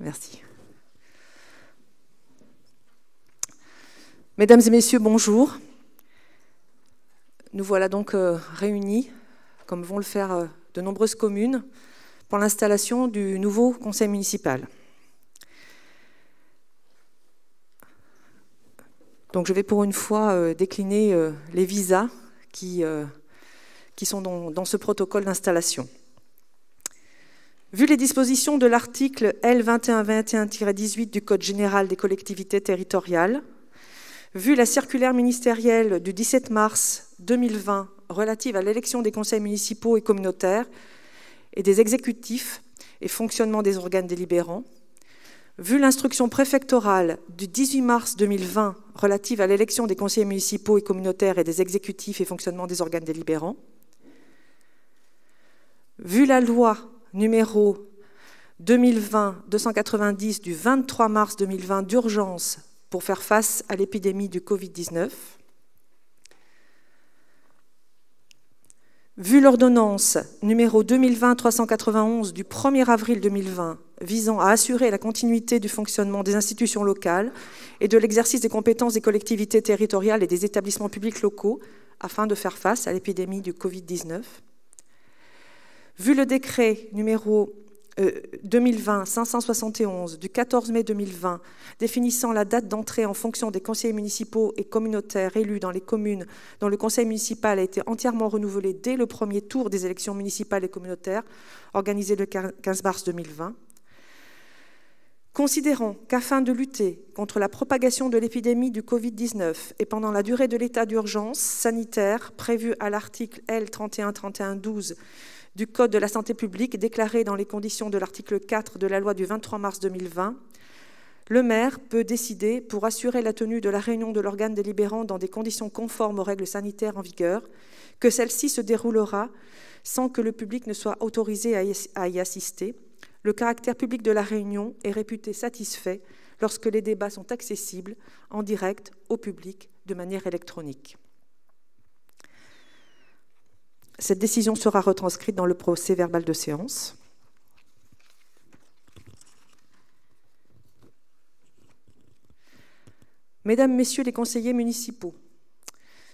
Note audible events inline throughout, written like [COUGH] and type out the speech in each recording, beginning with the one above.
Merci. Mesdames et messieurs, bonjour. Nous voilà donc euh, réunis, comme vont le faire euh, de nombreuses communes, pour l'installation du nouveau conseil municipal. Donc je vais pour une fois euh, décliner les visas qui, qui sont dans, ce protocole d'installation. Vu les dispositions de l'article L2121-18 du Code général des collectivités territoriales, vu la circulaire ministérielle du 17 mars 2020 relative à l'élection des conseils municipaux et communautaires et des exécutifs et fonctionnement des organes délibérants, vu l'instruction préfectorale du 18 mars 2020 relative à l'élection des conseillers municipaux et communautaires et des exécutifs et fonctionnement des organes délibérants, vu la loi numéro 2020-290 du 23 mars 2020 d'urgence pour faire face à l'épidémie du Covid-19, Vu l'ordonnance numéro 2020-391 du 1er avril 2020 visant à assurer la continuité du fonctionnement des institutions locales et de l'exercice des compétences des collectivités territoriales et des établissements publics locaux afin de faire face à l'épidémie du Covid-19, vu le décret numéro 2020-571 euh, du 14 mai 2020 définissant la date d'entrée en fonction des conseillers municipaux et communautaires élus dans les communes dont le conseil municipal a été entièrement renouvelé dès le premier tour des élections municipales et communautaires organisées le 15 mars 2020. Considérant qu'afin de lutter contre la propagation de l'épidémie du Covid-19 et pendant la durée de l'état d'urgence sanitaire prévu à l'article L 31 31 12 du Code de la santé publique déclaré dans les conditions de l'article 4 de la loi du 23 mars 2020, le maire peut décider, pour assurer la tenue de la réunion de l'organe délibérant dans des conditions conformes aux règles sanitaires en vigueur, que celle-ci se déroulera sans que le public ne soit autorisé à y assister. Le caractère public de la réunion est réputé satisfait lorsque les débats sont accessibles en direct au public de manière électronique. Cette décision sera retranscrite dans le procès verbal de séance. Mesdames, Messieurs les conseillers municipaux,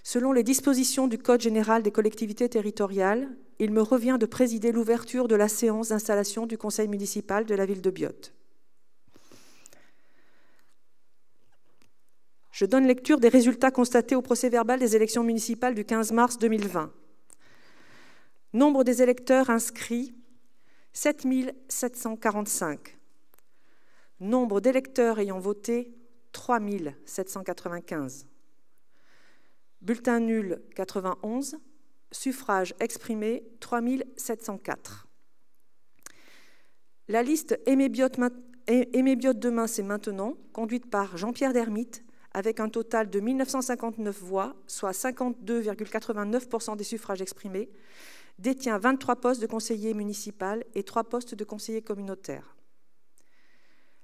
selon les dispositions du Code général des collectivités territoriales, il me revient de présider l'ouverture de la séance d'installation du conseil municipal de la ville de Biot. Je donne lecture des résultats constatés au procès verbal des élections municipales du 15 mars 2020. Nombre des électeurs inscrits 7 745. Nombre d'électeurs ayant voté 3 795. Bulletin nul 91. Suffrage exprimé 3 704. La liste Aimé Biot demain, c'est maintenant, conduite par Jean-Pierre Dermite, avec un total de 1959 voix, soit 52,89% des suffrages exprimés, détient 23 postes de conseiller municipal et 3 postes de conseiller communautaire.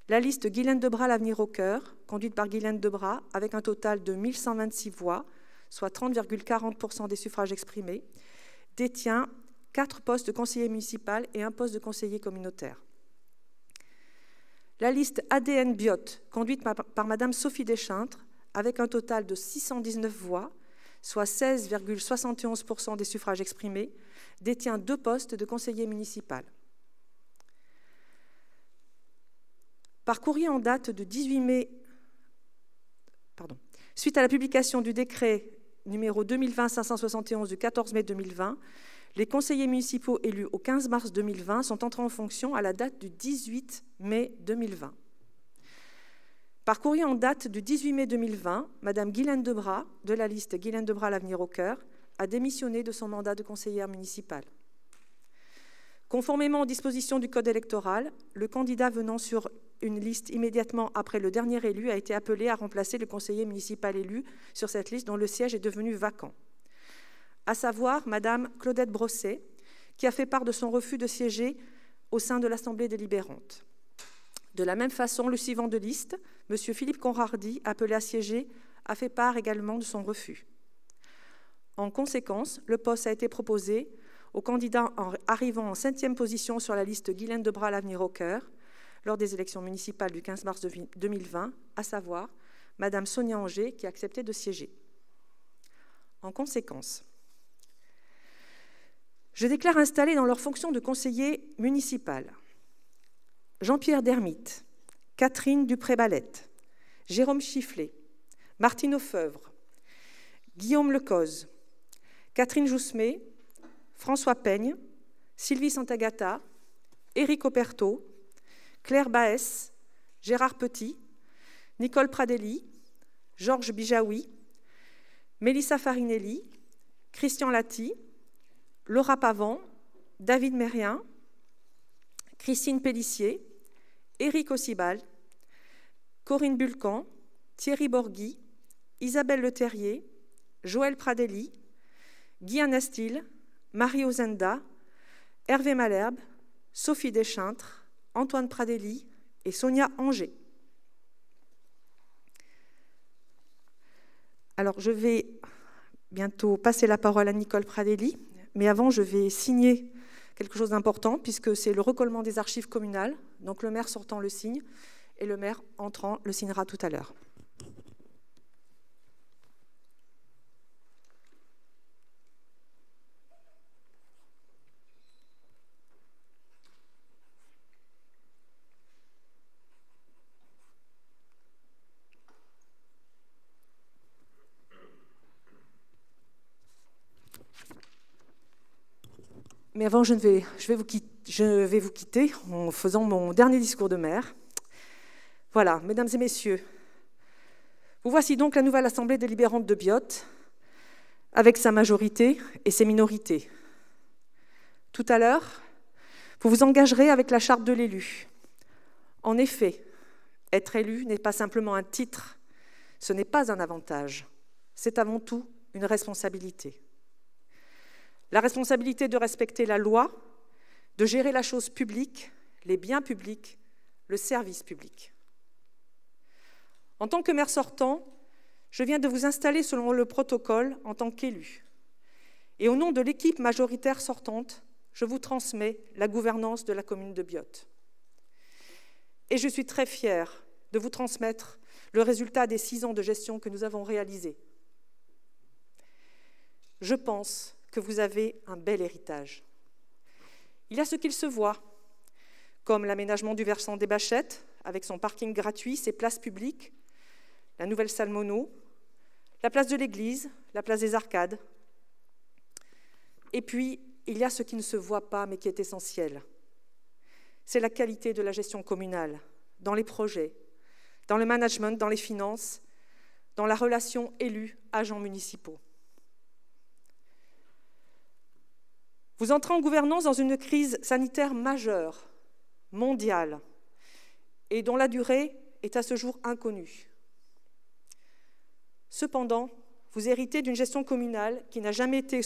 La liste Guylaine Debras l'avenir au cœur, conduite par Guylaine Debras, avec un total de 1126 voix, soit 30,40% des suffrages exprimés, détient 4 postes de conseiller municipal et un poste de conseiller communautaire. La liste ADN Biot, conduite par, par Mme Sophie Deschintres, avec un total de 619 voix, soit 16,71% des suffrages exprimés, détient deux postes de conseiller municipal. Par courrier en date de 18 mai, pardon, suite à la publication du décret numéro 2020-571 du 14 mai 2020, les conseillers municipaux élus au 15 mars 2020 sont entrés en fonction à la date du 18 mai 2020. Par courrier en date du 18 mai 2020, Mme Guylaine Debras, de la liste Guylaine Debras L'Avenir au Cœur, a démissionné de son mandat de conseillère municipale. Conformément aux dispositions du Code électoral, le candidat venant sur une liste immédiatement après le dernier élu a été appelé à remplacer le conseiller municipal élu sur cette liste dont le siège est devenu vacant, à savoir Mme Claudette Brosset, qui a fait part de son refus de siéger au sein de l'Assemblée délibérante. De la même façon, le suivant de liste, M. Philippe Conrardi, appelé à siéger, a fait part également de son refus. En conséquence, le poste a été proposé au candidat arrivant en cinquième position sur la liste Guylaine Debras l'Avenir au cœur, lors des élections municipales du 15 mars 2020, à savoir Madame Sonia Anger, qui a accepté de siéger. En conséquence, je déclare installé dans leur fonction de conseiller municipal Jean-Pierre Dermite, Catherine Dupré-Ballette, Jérôme Chifflet, Martine Aufeuvre, Guillaume Lecoz, Catherine Joussemet, François Peigne, Sylvie Santagata, Éric Operto, Claire Baès, Gérard Petit, Nicole Pradelli, Georges Bijaoui, Mélissa Farinelli, Christian Lati, Laura Pavant, David Mérien, Christine Pellissier, Éric Ossibal, Corinne Bulcan, Thierry Borghi, Isabelle Leterrier, Joël Pradelli, Guy Anastil, Marie Ozenda, Hervé Malherbe, Sophie Deschintres, Antoine Pradelli et Sonia Anger. Alors, je vais bientôt passer la parole à Nicole Pradelli, mais avant, je vais signer quelque chose d'important, puisque c'est le recollement des archives communales. Donc, le maire sortant le signe, et le maire entrant le signera tout à l'heure. Mais avant, je vais, vous quitter, en faisant mon dernier discours de maire. Voilà, mesdames et messieurs, vous voici donc la nouvelle Assemblée délibérante de Biot, avec sa majorité et ses minorités. Tout à l'heure, vous vous engagerez avec la charte de l'élu. En effet, être élu n'est pas simplement un titre, ce n'est pas un avantage, c'est avant tout une responsabilité la responsabilité de respecter la loi, de gérer la chose publique, les biens publics, le service public. En tant que maire sortant, je viens de vous installer selon le protocole en tant qu'élu. Et au nom de l'équipe majoritaire sortante, je vous transmets la gouvernance de la commune de Biot. Et je suis très fière de vous transmettre le résultat des six ans de gestion que nous avons réalisés. Je pense que vous avez un bel héritage. Il y a ce qu'il se voit, comme l'aménagement du versant des Bachettes, avec son parking gratuit, ses places publiques, la nouvelle salle mono, la place de l'église, la place des arcades. Et puis, il y a ce qui ne se voit pas, mais qui est essentiel. C'est la qualité de la gestion communale, dans les projets, dans le management, dans les finances, dans la relation élus-agents municipaux. Vous entrez en gouvernance dans une crise sanitaire majeure, mondiale, et dont la durée est à ce jour inconnue. Cependant, vous héritez d'une gestion communale qui n'a jamais été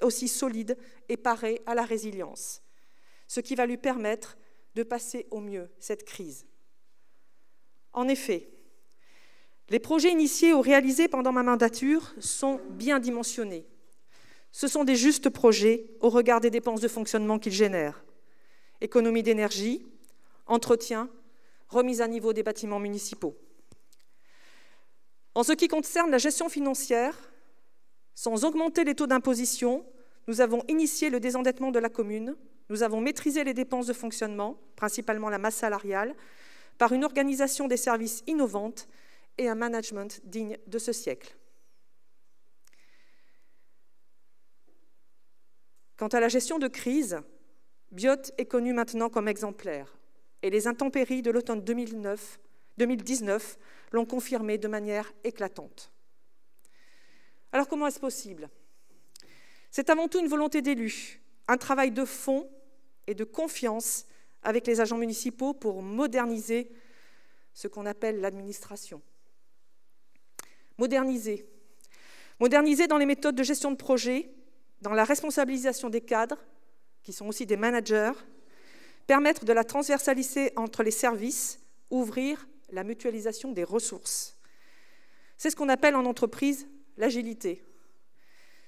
aussi solide et parée à la résilience, ce qui va lui permettre de passer au mieux cette crise. En effet, les projets initiés ou réalisés pendant ma mandature sont bien dimensionnés ce sont des justes projets au regard des dépenses de fonctionnement qu'ils génèrent. Économie d'énergie, entretien, remise à niveau des bâtiments municipaux. En ce qui concerne la gestion financière, sans augmenter les taux d'imposition, nous avons initié le désendettement de la commune, nous avons maîtrisé les dépenses de fonctionnement, principalement la masse salariale, par une organisation des services innovante et un management digne de ce siècle. Quant à la gestion de crise, Biot est connu maintenant comme exemplaire, et les intempéries de l'automne 2019 l'ont confirmé de manière éclatante. Alors comment est-ce possible? C'est avant tout une volonté d'élu, un travail de fond et de confiance avec les agents municipaux pour moderniser ce qu'on appelle l'administration. Moderniser. Moderniser dans les méthodes de gestion de projet, dans la responsabilisation des cadres, qui sont aussi des managers, permettre de la transversalité entre les services, ouvrir la mutualisation des ressources. C'est ce qu'on appelle en entreprise l'agilité.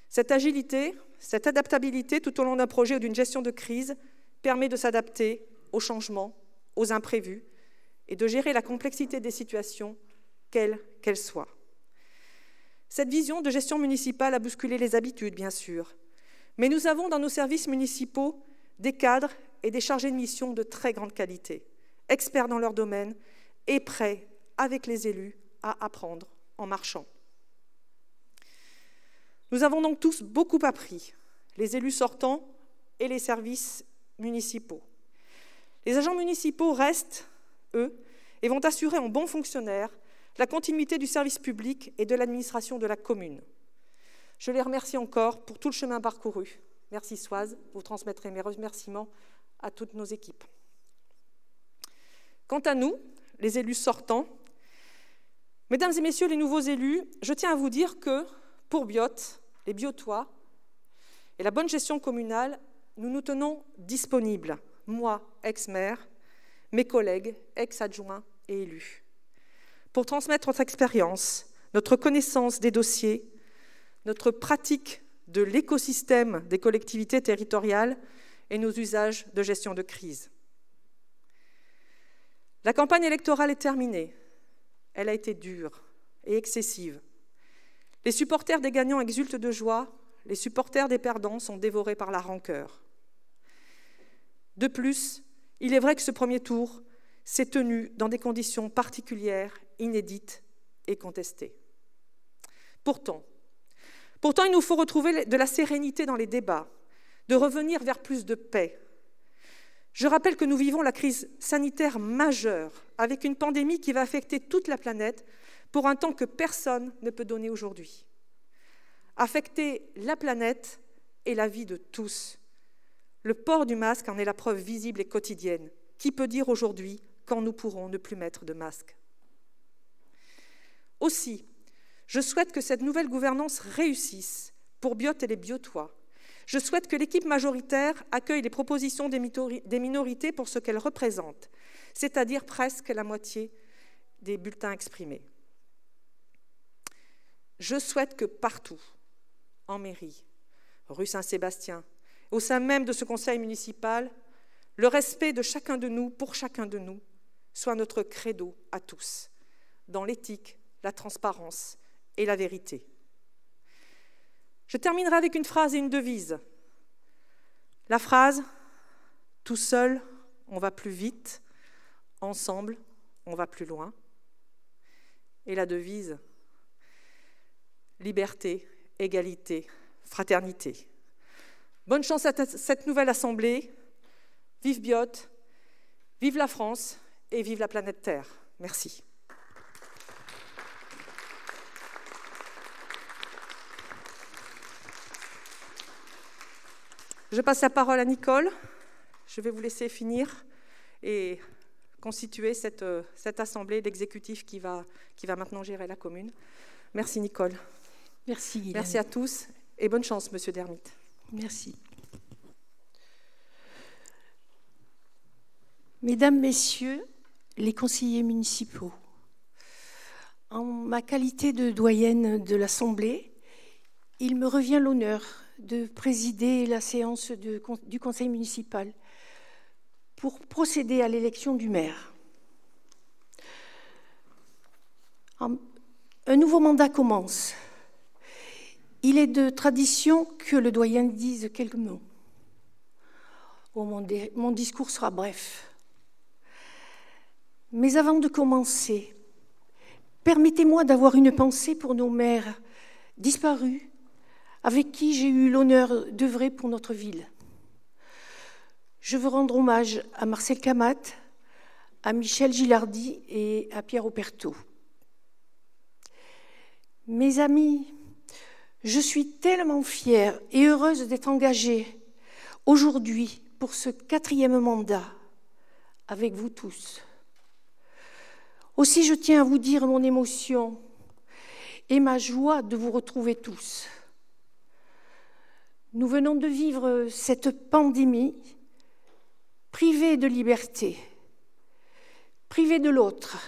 Cette agilité, cette adaptabilité tout au long d'un projet ou d'une gestion de crise permet de s'adapter aux changements, aux imprévus, et de gérer la complexité des situations, quelles qu'elles soient. Cette vision de gestion municipale a bousculé les habitudes, bien sûr, mais nous avons dans nos services municipaux des cadres et des chargés de mission de très grande qualité, experts dans leur domaine et prêts, avec les élus, à apprendre en marchant. Nous avons donc tous beaucoup appris, les élus sortants et les services municipaux. Les agents municipaux restent, eux, et vont assurer en bons fonctionnaires la continuité du service public et de l'administration de la commune. Je les remercie encore pour tout le chemin parcouru. Merci Soise, vous transmettrez mes remerciements à toutes nos équipes. Quant à nous, les élus sortants, mesdames et messieurs les nouveaux élus, je tiens à vous dire que pour Biot, les Biotois et la bonne gestion communale, nous nous tenons disponibles, moi, ex-maire, mes collègues, ex-adjoints et élus, pour transmettre notre expérience, notre connaissance des dossiers, notre pratique de l'écosystème des collectivités territoriales et nos usages de gestion de crise. La campagne électorale est terminée. Elle a été dure et excessive. Les supporters des gagnants exultent de joie, les supporters des perdants sont dévorés par la rancœur. De plus, il est vrai que ce premier tour s'est tenu dans des conditions particulières, inédites et contestées. Pourtant, pourtant, il nous faut retrouver de la sérénité dans les débats, de revenir vers plus de paix. Je rappelle que nous vivons la crise sanitaire majeure avec une pandémie qui va affecter toute la planète pour un temps que personne ne peut donner aujourd'hui. Affecter la planète et la vie de tous. Le port du masque en est la preuve visible et quotidienne. Qui peut dire aujourd'hui quand nous pourrons ne plus mettre de masque? Aussi, je souhaite que cette nouvelle gouvernance réussisse pour Biot et les Biotois. Je souhaite que l'équipe majoritaire accueille les propositions des minorités pour ce qu'elles représentent, c'est-à-dire presque la moitié des bulletins exprimés. Je souhaite que partout, en mairie, rue Saint-Sébastien, au sein même de ce conseil municipal, le respect de chacun de nous pour chacun de nous soit notre credo à tous, dans l'éthique, la transparence et la vérité. Je terminerai avec une phrase et une devise. La phrase Tout seul, on va plus vite, ensemble, on va plus loin. Et la devise Liberté, égalité, fraternité. Bonne chance à cette nouvelle assemblée. Vive Biot, vive la France et vive la planète Terre. Merci. Je passe la parole à Nicole. Je vais vous laisser finir et constituer cette, cette assemblée, l'exécutif qui va, qui va maintenant gérer la commune. Merci Nicole. Merci. Merci à tous et bonne chance, Monsieur Dermite. Merci. Mesdames, Messieurs les conseillers municipaux, en ma qualité de doyenne de l'Assemblée, il me revient l'honneur de présider la séance du Conseil municipal pour procéder à l'élection du maire. Un nouveau mandat commence. Il est de tradition que le doyen dise quelques mots. Oh, mon, discours sera bref. Mais avant de commencer, permettez-moi d'avoir une pensée pour nos mères disparus, avec qui j'ai eu l'honneur d'œuvrer pour notre ville. Je veux rendre hommage à Marcel Camat, à Michel Gilardi et à Pierre Operto. Mes amis, je suis tellement fière et heureuse d'être engagée aujourd'hui pour ce quatrième mandat avec vous tous. Aussi, je tiens à vous dire mon émotion et ma joie de vous retrouver tous. Nous venons de vivre cette pandémie privée de liberté, privée de l'autre,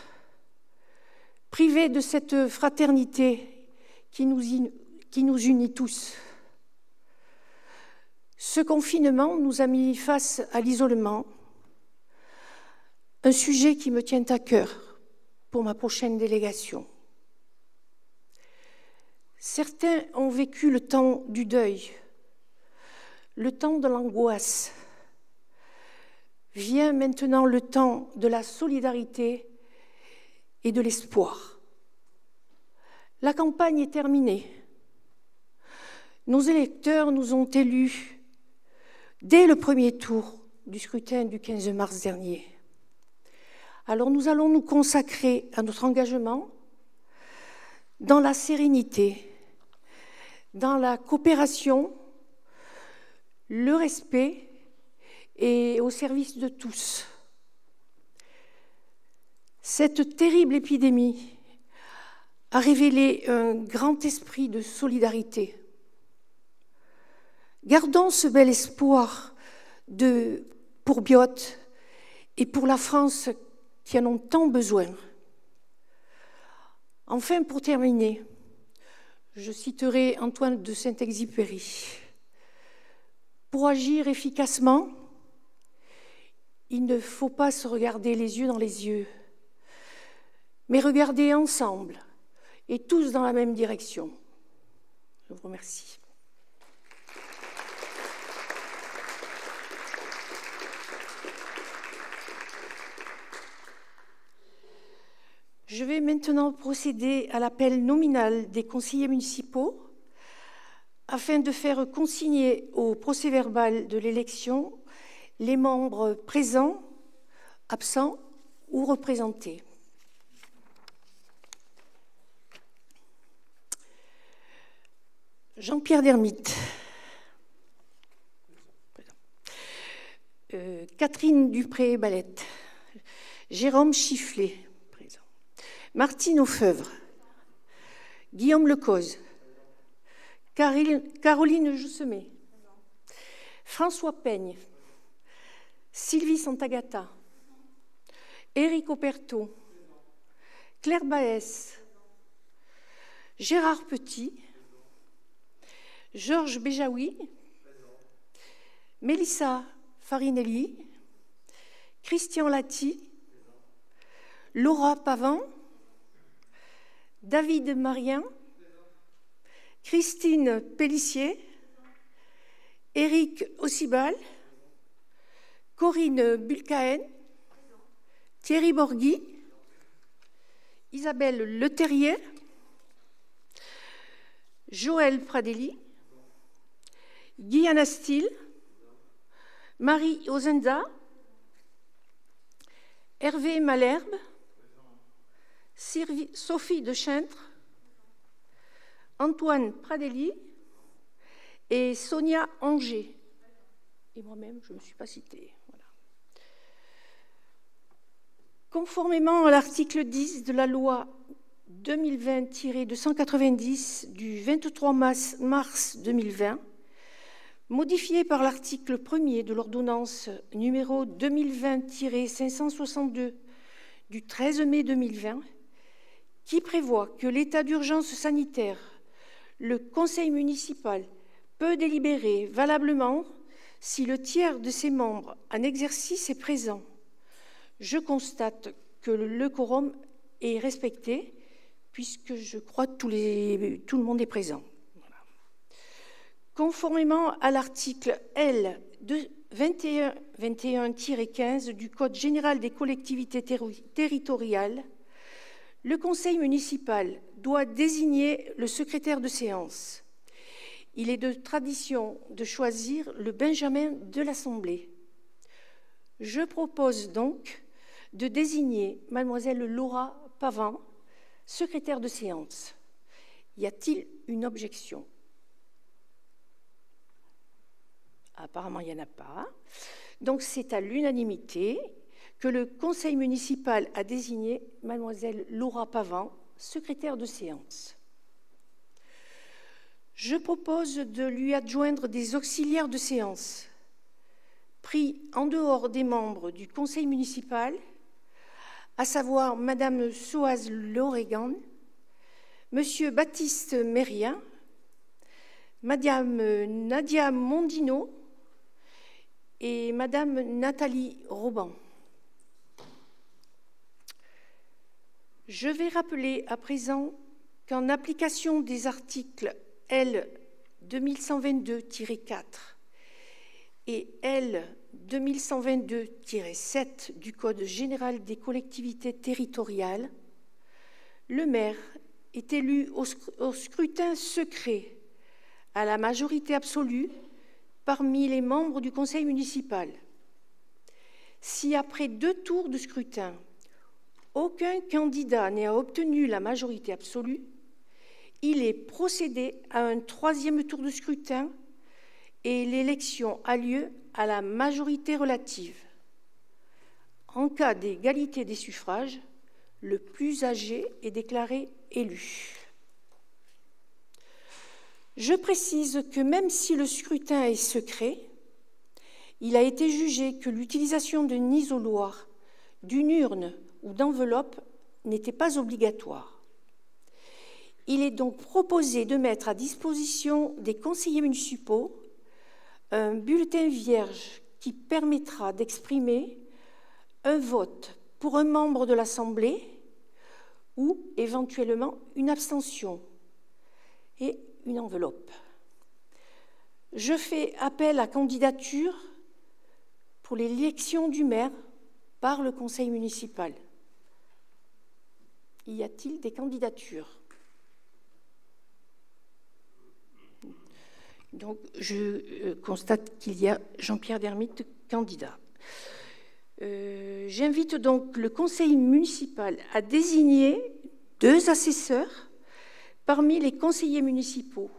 privée de cette fraternité qui nous unit tous. Ce confinement nous a mis face à l'isolement, un sujet qui me tient à cœur pour ma prochaine délégation. Certains ont vécu le temps du deuil, le temps de l'angoisse. Vient maintenant le temps de la solidarité et de l'espoir. La campagne est terminée. Nos électeurs nous ont élus dès le premier tour du scrutin du 15 mars dernier. Alors nous allons nous consacrer à notre engagement dans la sérénité, dans la coopération, le respect et au service de tous. Cette terrible épidémie a révélé un grand esprit de solidarité. Gardons ce bel espoir pour Biot et pour la France qui en ont tant besoin. Enfin, pour terminer, je citerai Antoine de Saint-Exupéry. Pour agir efficacement, il ne faut pas se regarder les yeux dans les yeux, mais regarder ensemble et tous dans la même direction. Je vous remercie. Je vais maintenant procéder à l'appel nominal des conseillers municipaux afin de faire consigner au procès-verbal de l'élection les membres présents, absents ou représentés. Jean-Pierre Dermite. Euh, Catherine Dupré-Balette. Jérôme Chifflet. Martine Aufeuvre, Guillaume Lecoz, Caroline Joussemet, François Peigne, Sylvie Santagata, Éric Operto, Claire Baès, Gérard Petit, Georges Béjaoui, Mélissa Farinelli, Christian Lati, Laura Pavin, David Marien, Christine Pellissier, Éric Ossibal, Corinne Bulcaen, Thierry Borghi, Isabelle Leterrier, Joël Pradelli, Guy Anastil, Marie Ozenza, Hervé Malherbe, Sophie de Chentre, Antoine Pradelli et Sonia Anger. Et moi-même, je ne me suis pas citée. Conformément à l'article 10 de la loi 2020-290 du 23 mars 2020, modifiée par l'article 1er de l'ordonnance numéro 2020-562 du 13 mai 2020, qui prévoit que l'état d'urgence sanitaire, le conseil municipal peut délibérer valablement si le tiers de ses membres en exercice est présent. Je constate que le quorum est respecté puisque je crois que tout le monde est présent. Conformément à l'article L 21-15 du Code général des collectivités territoriales, le conseil municipal doit désigner le secrétaire de séance. Il est de tradition de choisir le Benjamin de l'Assemblée. Je propose donc de désigner mademoiselle Laura Pavin, secrétaire de séance. Y a-t-il une objection? Apparemment, il n'y en a pas. Donc c'est à l'unanimité que le conseil municipal a désigné mademoiselle Laura Pavin, secrétaire de séance. Je propose de lui adjoindre des auxiliaires de séance pris en dehors des membres du conseil municipal, à savoir madame Soaz Loregan, monsieur Baptiste Mérien, madame Nadia Mondino et madame Nathalie Roban. Je vais rappeler à présent qu'en application des articles L 2122-4 et L 2122-7 du Code général des collectivités territoriales, le maire est élu au scrutin secret à la majorité absolue parmi les membres du conseil municipal. Si après deux tours de scrutin, aucun candidat n'a obtenu la majorité absolue, il est procédé à un troisième tour de scrutin et l'élection a lieu à la majorité relative. En cas d'égalité des suffrages, le plus âgé est déclaré élu. Je précise que même si le scrutin est secret, il a été jugé que l'utilisation d'un isoloir, d'une urne ou d'enveloppe n'était pas obligatoire. Il est donc proposé de mettre à disposition des conseillers municipaux un bulletin vierge qui permettra d'exprimer un vote pour un membre de l'Assemblée ou éventuellement une abstention et une enveloppe. Je fais appel à candidature pour l'élection du maire par le conseil municipal. Y a-t-il des candidatures? Donc, je euh, constate qu'il y a Jean-Pierre Dermite, candidat. Euh, j'invite donc le conseil municipal à désigner deux assesseurs parmi les conseillers municipaux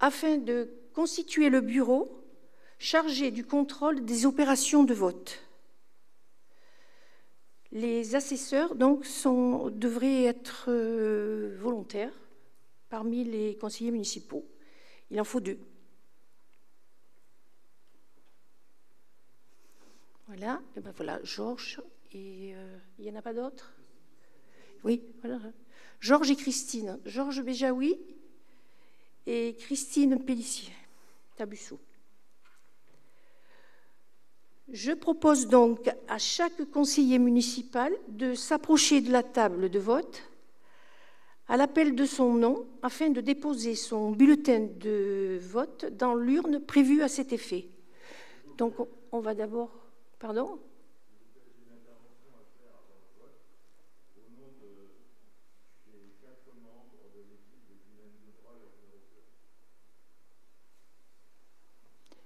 afin de constituer le bureau chargé du contrôle des opérations de vote. Les assesseurs donc sont, devraient être euh, volontaires parmi les conseillers municipaux. Il en faut deux. Voilà, et ben voilà, Georges, et euh, il n'y en a pas d'autres? Oui, voilà. Georges et Christine. Georges Béjaoui et Christine Pellissier, Tabussou. Je propose donc à chaque conseiller municipal de s'approcher de la table de vote à l'appel de son nom afin de déposer son bulletin de vote dans l'urne prévue à cet effet. Donc on va d'abord... Pardon?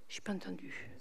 Je n'ai pas entendu.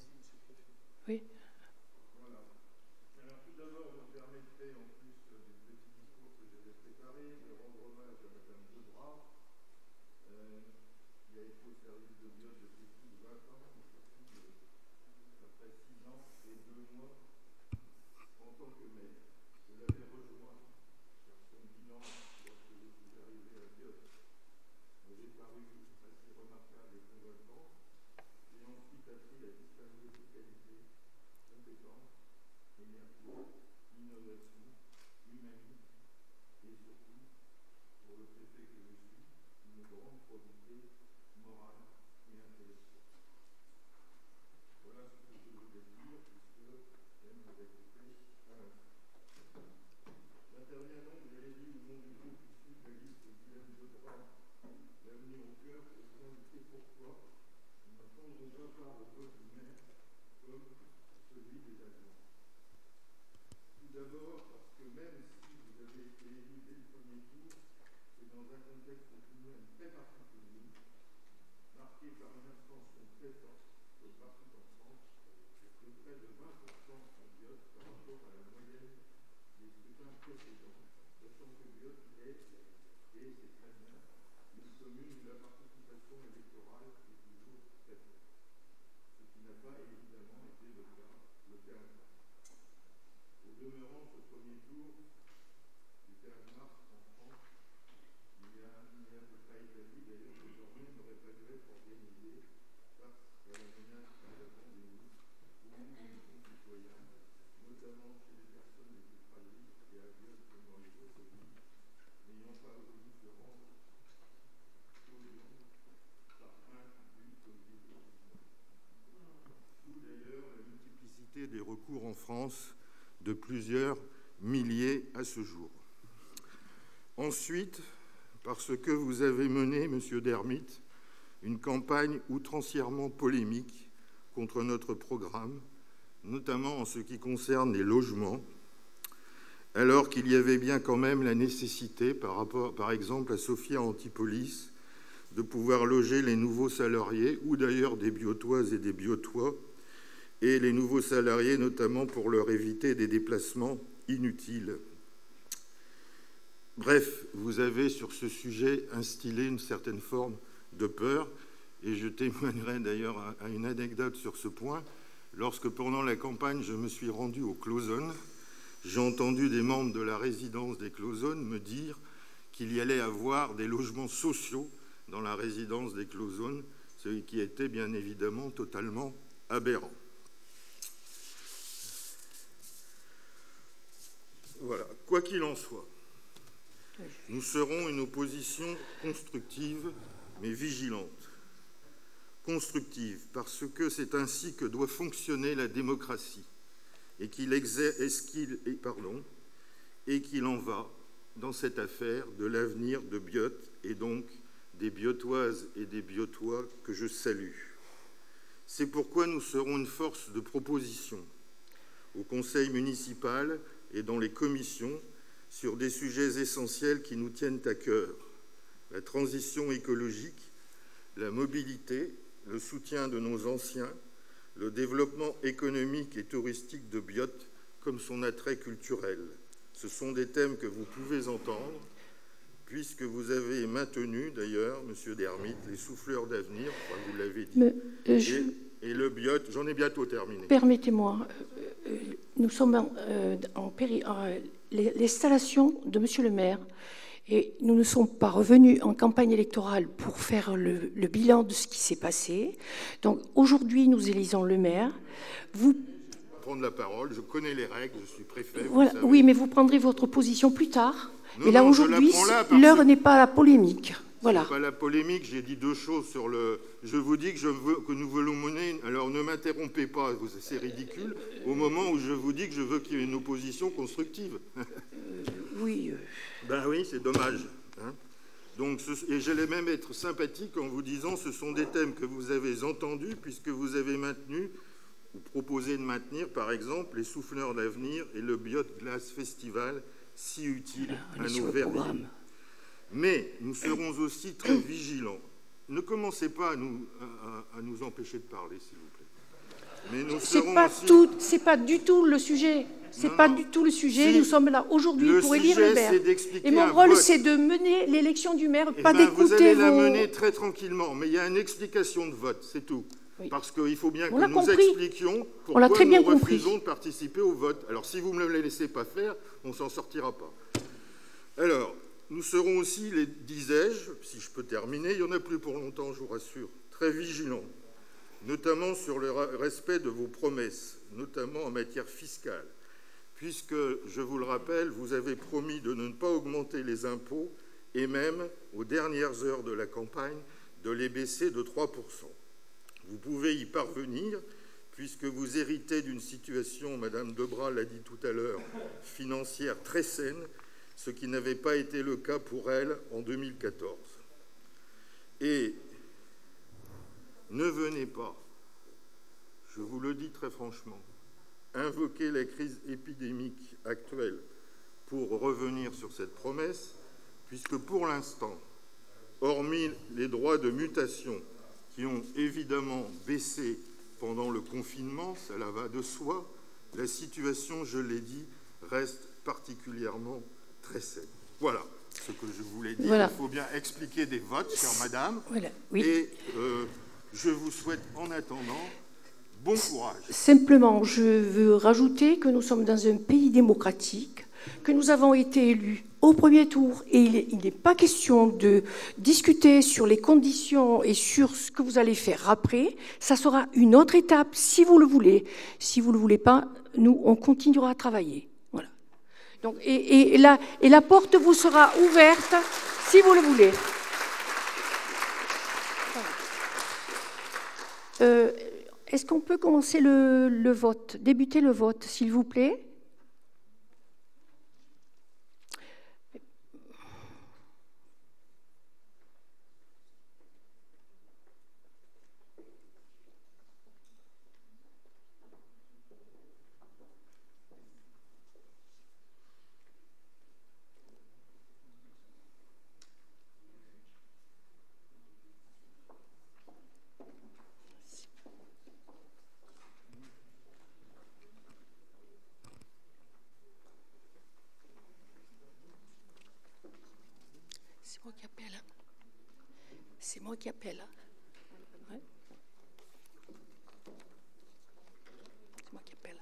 Plusieurs milliers à ce jour. Ensuite, parce que vous avez mené, monsieur Dermite, une campagne outrancièrement polémique contre notre programme, notamment en ce qui concerne les logements, alors qu'il y avait bien quand même la nécessité, par, rapport, par exemple à Sophia Antipolis, de pouvoir loger les nouveaux salariés, ou d'ailleurs des biotoises et des biotois, et les nouveaux salariés notamment pour leur éviter des déplacements inutiles. Bref, vous avez sur ce sujet instillé une certaine forme de peur, et je témoignerai d'ailleurs à une anecdote sur ce point. Lorsque pendant la campagne, je me suis rendu au Closon, j'ai entendu des membres de la résidence des Clozones me dire qu'il y allait avoir des logements sociaux dans la résidence des Clozones, ce qui était bien évidemment totalement aberrant. Voilà, quoi qu'il en soit, nous serons une opposition constructive mais vigilante. Constructive parce que c'est ainsi que doit fonctionner la démocratie et qu'il pardon, et qu'il en va dans cette affaire de l'avenir de Biot et donc des biotoises et des biotois que je salue. C'est pourquoi nous serons une force de proposition au conseil municipal et dans les commissions sur des sujets essentiels qui nous tiennent à cœur la transition écologique, la mobilité, le soutien de nos anciens, le développement économique et touristique de Biot comme son attrait culturel. Ce sont des thèmes que vous pouvez entendre, puisque vous avez maintenu, d'ailleurs, Monsieur Dermite, les souffleurs d'avenir, vous l'avez dit, euh, et, le Biot, j'en ai bientôt terminé. Permettez-moi, euh, euh, nous sommes en, en l'installation de Monsieur le maire et nous ne sommes pas revenus en campagne électorale pour faire le, bilan de ce qui s'est passé. Donc aujourd'hui, nous élisons le maire. Vous prendre la parole, je connais les règles, je suis préfet. Voilà. Oui, mais vous prendrez votre position plus tard. Et là, aujourd'hui, l'heure n'est pas à la polémique. Voilà. Pas la polémique, j'ai dit deux choses sur le. Je vous dis que, je veux, que nous voulons mener. Alors ne m'interrompez pas, c'est ridicule, au moment où je vous dis que je veux qu'il y ait une opposition constructive. Euh, oui. Euh. Ben oui, c'est dommage. Hein. Donc, et j'allais même être sympathique en vous disant ce sont des thèmes que vous avez entendus puisque vous avez maintenu ou proposé de maintenir, par exemple, les souffleurs d'avenir et le Biot Glace Festival, si utile à nos verriers. Mais nous serons aussi très vigilants. Ne commencez pas à nous, à, nous empêcher de parler, s'il vous plaît. Mais nous serons pas tout, c'est pas du tout le sujet. C'est pas du tout le sujet. nous sommes là aujourd'hui pour élire le maire. Et mon rôle, c'est de mener l'élection du maire, eh pas ben, d'écouter Vous allez la mener très tranquillement, mais il y a une explication de vote, c'est tout. Parce qu'il faut bien que nous expliquions pourquoi très bien nous refusons de participer au vote. Alors, si vous ne me le laissez pas faire, on ne s'en sortira pas. Alors, nous serons aussi, disais-je, si je peux terminer, il n'y en a plus pour longtemps, je vous rassure, très vigilants, notamment sur le respect de vos promesses, notamment en matière fiscale, puisque, je vous le rappelle, vous avez promis de ne pas augmenter les impôts et même, aux dernières heures de la campagne, de les baisser de 3%. Vous pouvez y parvenir, puisque vous héritez d'une situation, Madame Debras l'a dit tout à l'heure, financière très saine, ce qui n'avait pas été le cas pour elle en 2014. Et ne venez pas, je vous le dis très franchement, invoquer la crise épidémique actuelle pour revenir sur cette promesse, puisque pour l'instant, hormis les droits de mutation qui ont évidemment baissé pendant le confinement, cela va de soi, la situation, je l'ai dit, reste particulièrement Voilà ce que je voulais dire. Il faut bien expliquer des votes, chère madame. Et euh, je vous souhaite en attendant bon courage. Simplement, je veux rajouter que nous sommes dans un pays démocratique, que nous avons été élus au premier tour et il n'est pas question de discuter sur les conditions et sur ce que vous allez faire après. Ça sera une autre étape si vous le voulez. Si vous ne le voulez pas, nous, on continuera à travailler et, la, porte vous sera ouverte si vous le voulez. Euh, est-ce qu'on peut commencer le, vote, débuter le vote, s'il vous plaît appelle. C'est moi qui appelle. C'est moi qui appelle.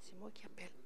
C'est moi qui appelle.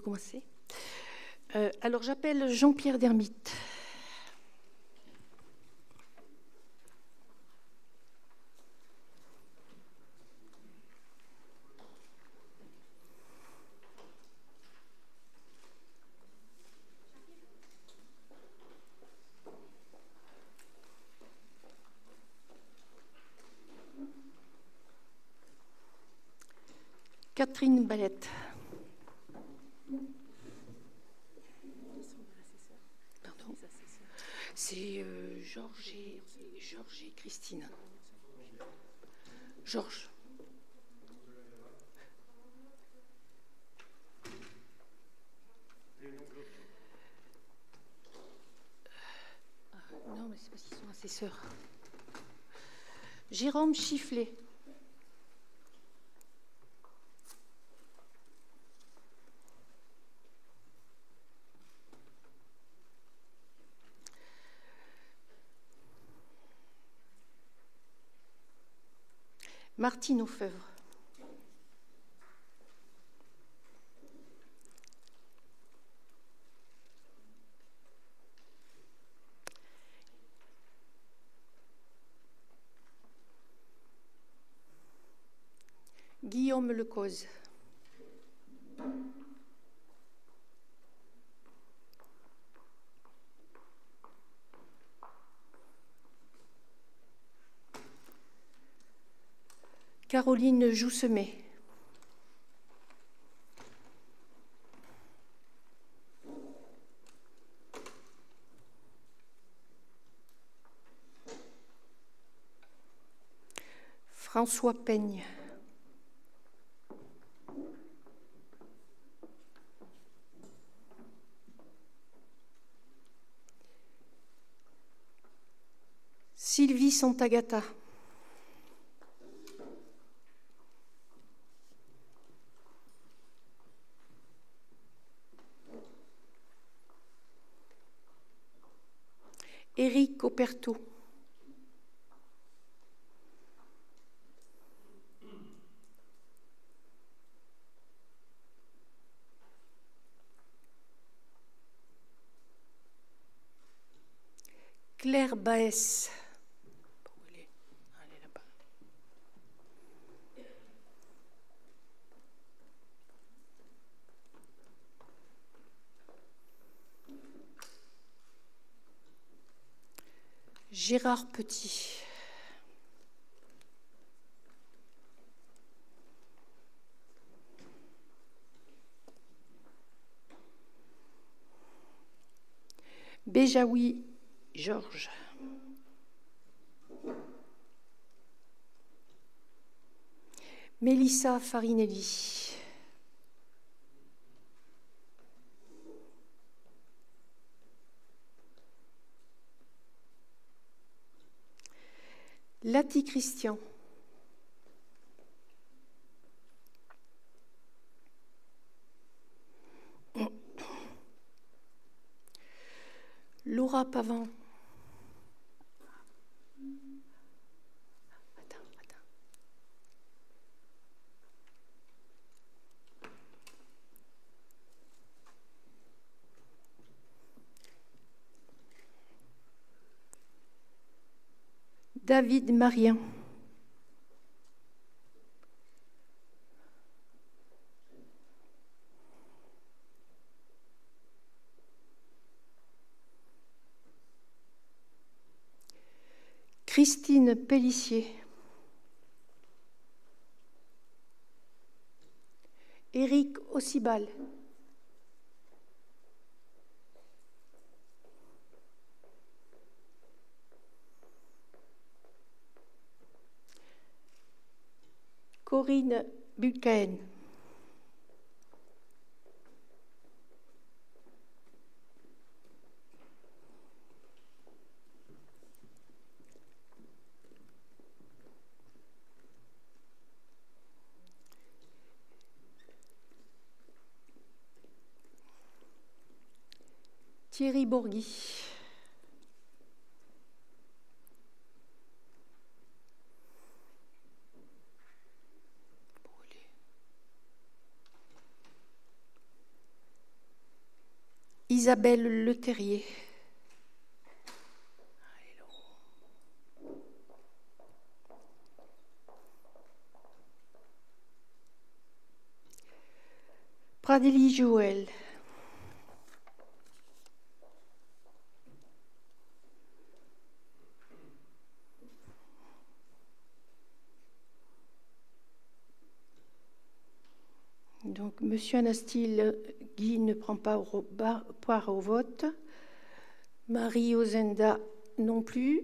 Commencer euh, Alors j'appelle Jean-Pierre Dermite. Catherine Ballette. C'est euh, Georges et, et Christine. Georges. Ah, non, mais c'est parce qu'ils sont assesseurs. Jérôme Chifflet. Martine Aufeuvre. Guillaume Lecause. Caroline Joussemet. François Peigne. Sylvie Santagata. Éric Operto. Claire Baès. Gérard Petit. Béjaoui Georges. Mélissa Farinelli. l'antichristian. Laura Pavant. David Marien. Christine Pellissier. Éric Ossibal. Corinne Buchanan. Thierry Bourgui. Isabelle Leterrier. Pradélie Joël. Donc, Monsieur Anastil Guy ne prend pas part au vote. Marie Ozenda non plus.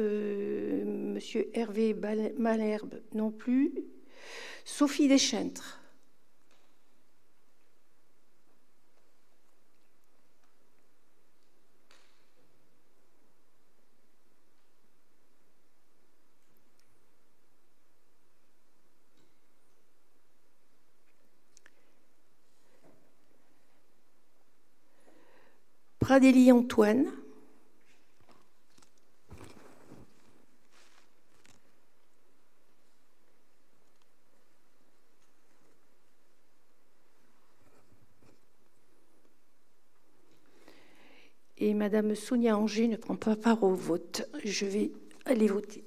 Euh, Monsieur Hervé Malherbe non plus. Sophie Deschentres. Pradélie Antoine. Et Madame Sonia Anger ne prend pas part au vote. Je vais aller voter.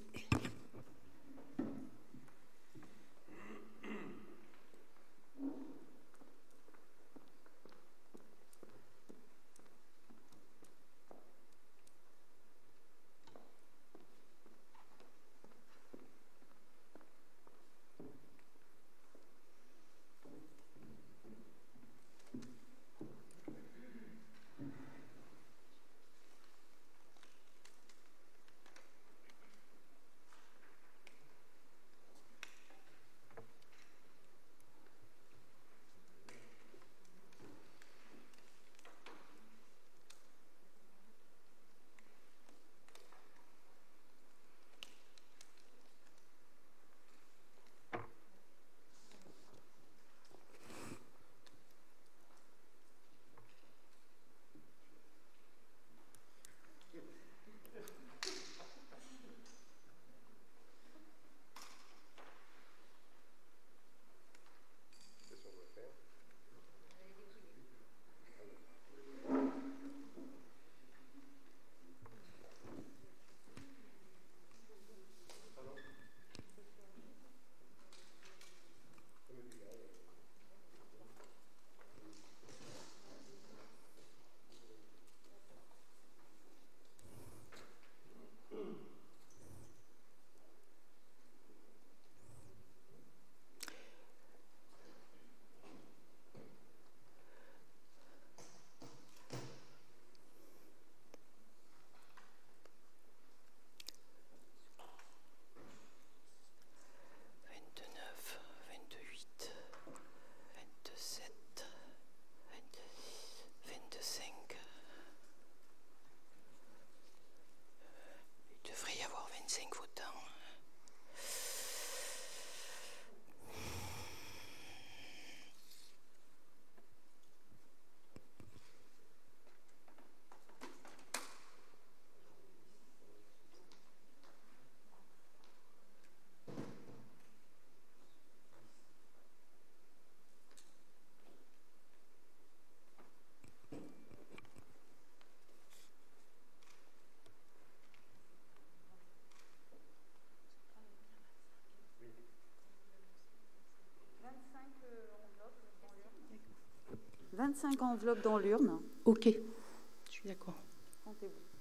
25 enveloppes dans l'urne. Ok, je suis d'accord.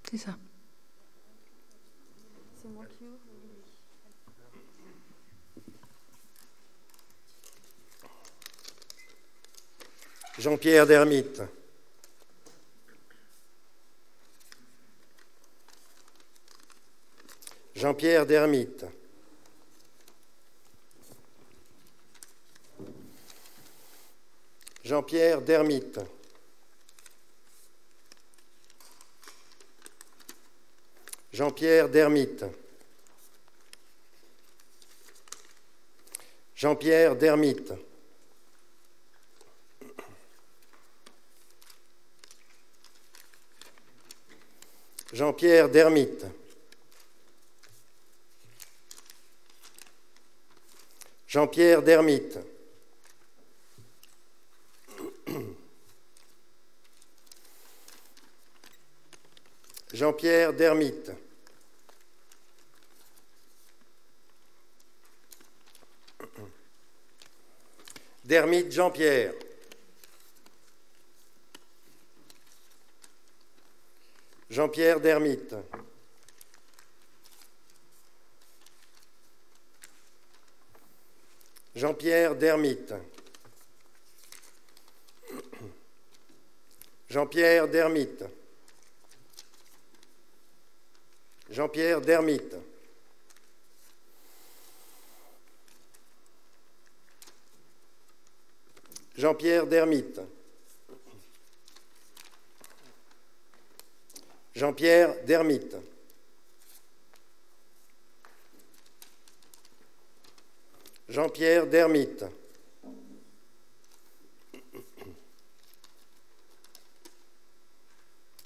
C'est ça. C'est moi qui ouvre. Jean-Pierre Dermite. Jean-Pierre Dermite. Jean-Pierre Dermite. Jean-Pierre Dermite. Jean-Pierre Dermite. Jean-Pierre Dermite. Jean-Pierre Dermite. Jean-Pierre Dermite. Dermite Jean-Pierre. Jean-Pierre Dermite. Jean-Pierre Dermite. Jean-Pierre Dermite. Jean-Pierre Dermite. Jean-Pierre Dermite. Jean-Pierre Dermite. Jean-Pierre Dermite.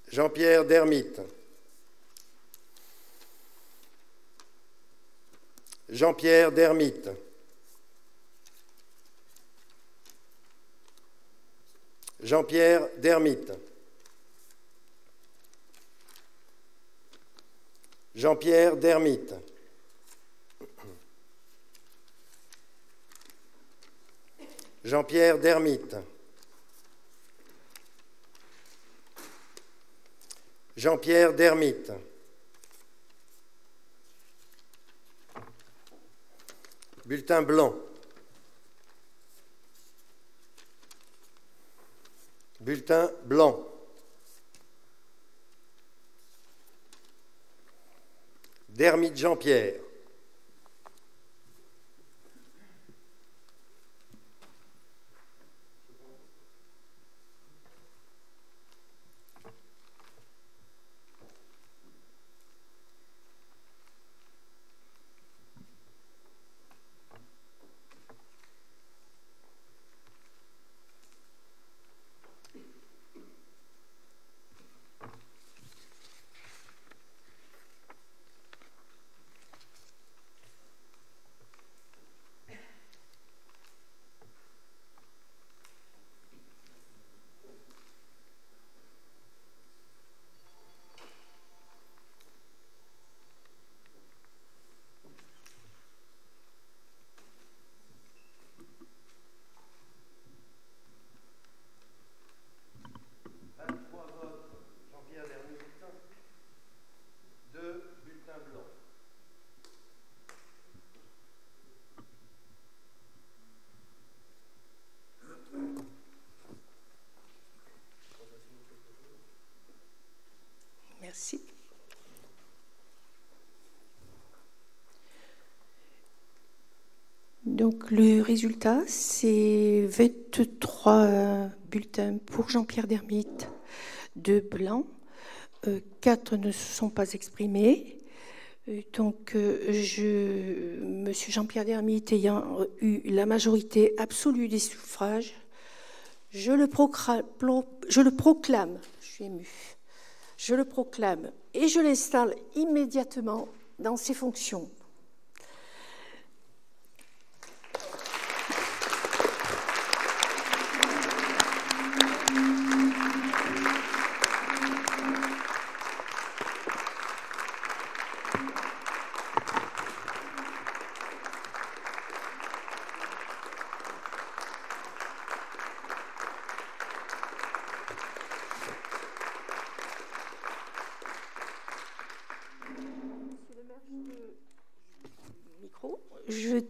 Jean-Pierre Dermite. Jean-Pierre Dermite. Jean-Pierre Dermite. Jean-Pierre Dermite. Jean-Pierre Dermite. Jean-Pierre Dermite. Bulletin blanc. Bulletin blanc. Dermite Jean-Pierre. Donc le résultat, c'est 23 bulletins pour Jean-Pierre Dermite, 2 blancs, 4 euh, ne se sont pas exprimés. Euh, donc, euh, je, Monsieur Jean-Pierre Dermite ayant eu la majorité absolue des suffrages, je le, je le proclame, je suis émue, je le proclame et je l'installe immédiatement dans ses fonctions.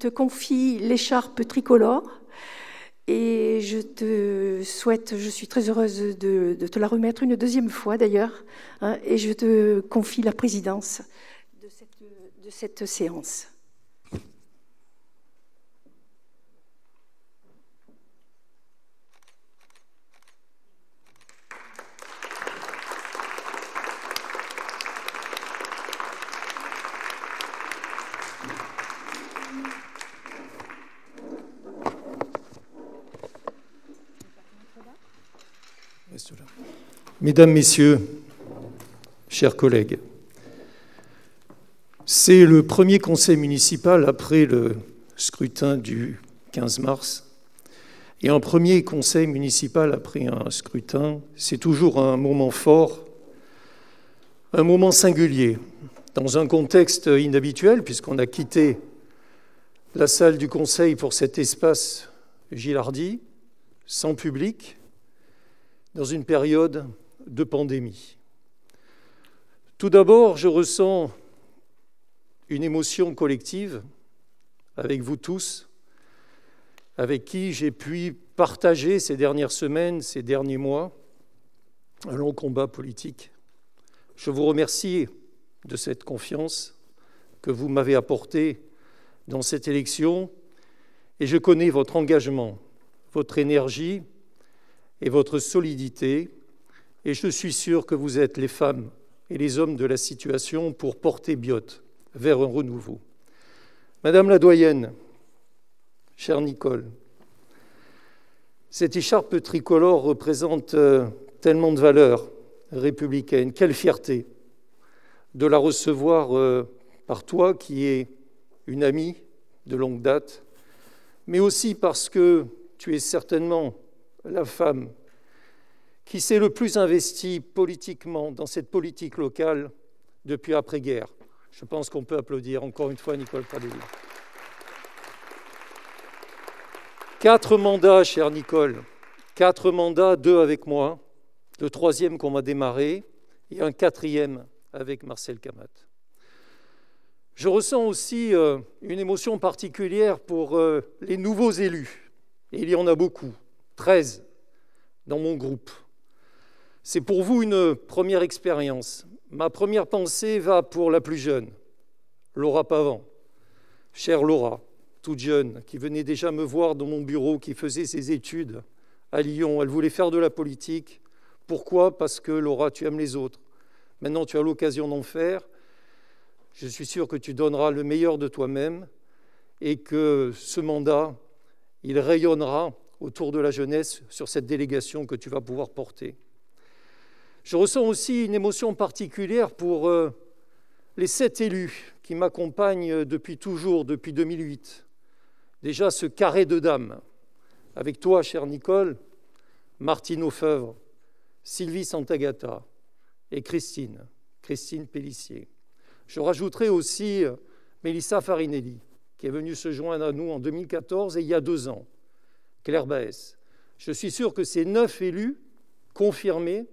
Te confie l'écharpe tricolore et je te souhaite, je suis très heureuse de, te la remettre une deuxième fois d'ailleurs, hein, et je te confie la présidence de cette, de cette séance. Mesdames, Messieurs, chers collègues, c'est le premier conseil municipal après le scrutin du 15 mars. Et un premier conseil municipal après un scrutin, c'est toujours un moment fort, un moment singulier, dans un contexte inhabituel, puisqu'on a quitté la salle du conseil pour cet espace Gilardi, sans public, dans une période de pandémie. Tout d'abord, je ressens une émotion collective avec vous tous, avec qui j'ai pu partager ces dernières semaines, ces derniers mois, un long combat politique. Je vous remercie de cette confiance que vous m'avez apportée dans cette élection et je connais votre engagement, votre énergie et votre solidité et je suis sûr que vous êtes les femmes et les hommes de la situation pour porter Biote vers un renouveau. Madame la doyenne, chère Nicole, cette écharpe tricolore représente euh, tellement de valeurs républicaines. Quelle fierté de la recevoir euh, par toi qui es une amie de longue date, mais aussi parce que tu es certainement la femme qui s'est le plus investi politiquement dans cette politique locale depuis après-guerre. Je pense qu'on peut applaudir encore une fois Nicole Pradelli. Quatre mandats, chère Nicole. Quatre mandats, deux avec moi, le troisième qu'on m'a démarré et un quatrième avec Marcel Camat. Je ressens aussi euh, une émotion particulière pour euh, les nouveaux élus. Et il y en a beaucoup, 13 dans mon groupe. C'est pour vous une première expérience. Ma première pensée va pour la plus jeune, Laura Pavan. Chère Laura, toute jeune, qui venait déjà me voir dans mon bureau, qui faisait ses études à Lyon. Elle voulait faire de la politique. Pourquoi? Parce que Laura, tu aimes les autres. Maintenant, tu as l'occasion d'en faire. Je suis sûr que tu donneras le meilleur de toi-même et que ce mandat, il rayonnera autour de la jeunesse sur cette délégation que tu vas pouvoir porter. Je ressens aussi une émotion particulière pour euh, les sept élus qui m'accompagnent depuis toujours, depuis 2008. Déjà ce carré de dames, avec toi, chère Nicole, Martine Aufeuvre, Sylvie Santagata et Christine, Christine Pellissier. Je rajouterai aussi euh, Mélissa Farinelli, qui est venue se joindre à nous en 2014 et il y a deux ans, Claire Baès. Je suis sûr que ces neuf élus confirmés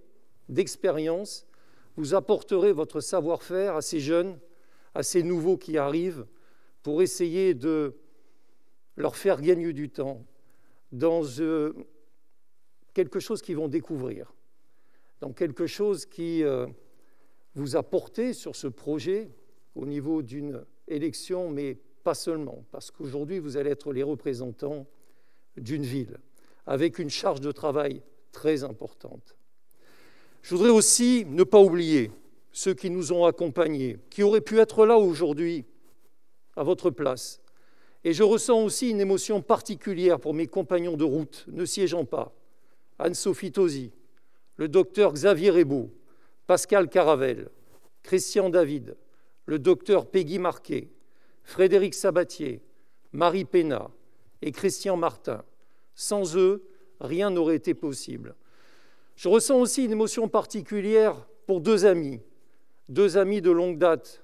d'expérience, vous apporterez votre savoir-faire à ces jeunes, à ces nouveaux qui arrivent, pour essayer de leur faire gagner du temps dans euh, quelque chose qu'ils vont découvrir, dans quelque chose qui euh, vous a porté sur ce projet au niveau d'une élection, mais pas seulement, parce qu'aujourd'hui, vous allez être les représentants d'une ville, avec une charge de travail très importante. Je voudrais aussi ne pas oublier ceux qui nous ont accompagnés, qui auraient pu être là aujourd'hui à votre place. Et je ressens aussi une émotion particulière pour mes compagnons de route, ne siégeant pas. Anne-Sophie Tosi, le docteur Xavier Rebaud, Pascal Caravel, Christian David, le docteur Peggy Marquet, Frédéric Sabatier, Marie Pénat et Christian Martin. Sans eux, rien n'aurait été possible. Je ressens aussi une émotion particulière pour deux amis, deux amis de longue date,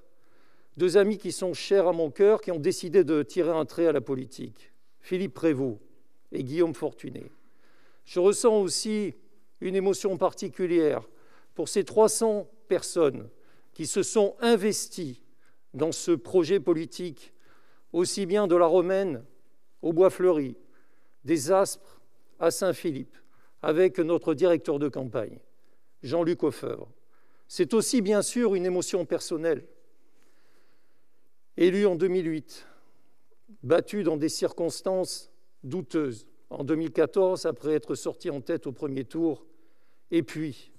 deux amis qui sont chers à mon cœur, qui ont décidé de tirer un trait à la politique, Philippe Prévost et Guillaume Fortuné. Je ressens aussi une émotion particulière pour ces 300 personnes qui se sont investies dans ce projet politique aussi bien de la Romaine au Bois Fleuri, des Aspres à Saint-Philippe, avec notre directeur de campagne, Jean-Luc Offeuvre. C'est aussi bien sûr une émotion personnelle. Élu en 2008, battu dans des circonstances douteuses, en 2014 après être sorti en tête au premier tour, et puis,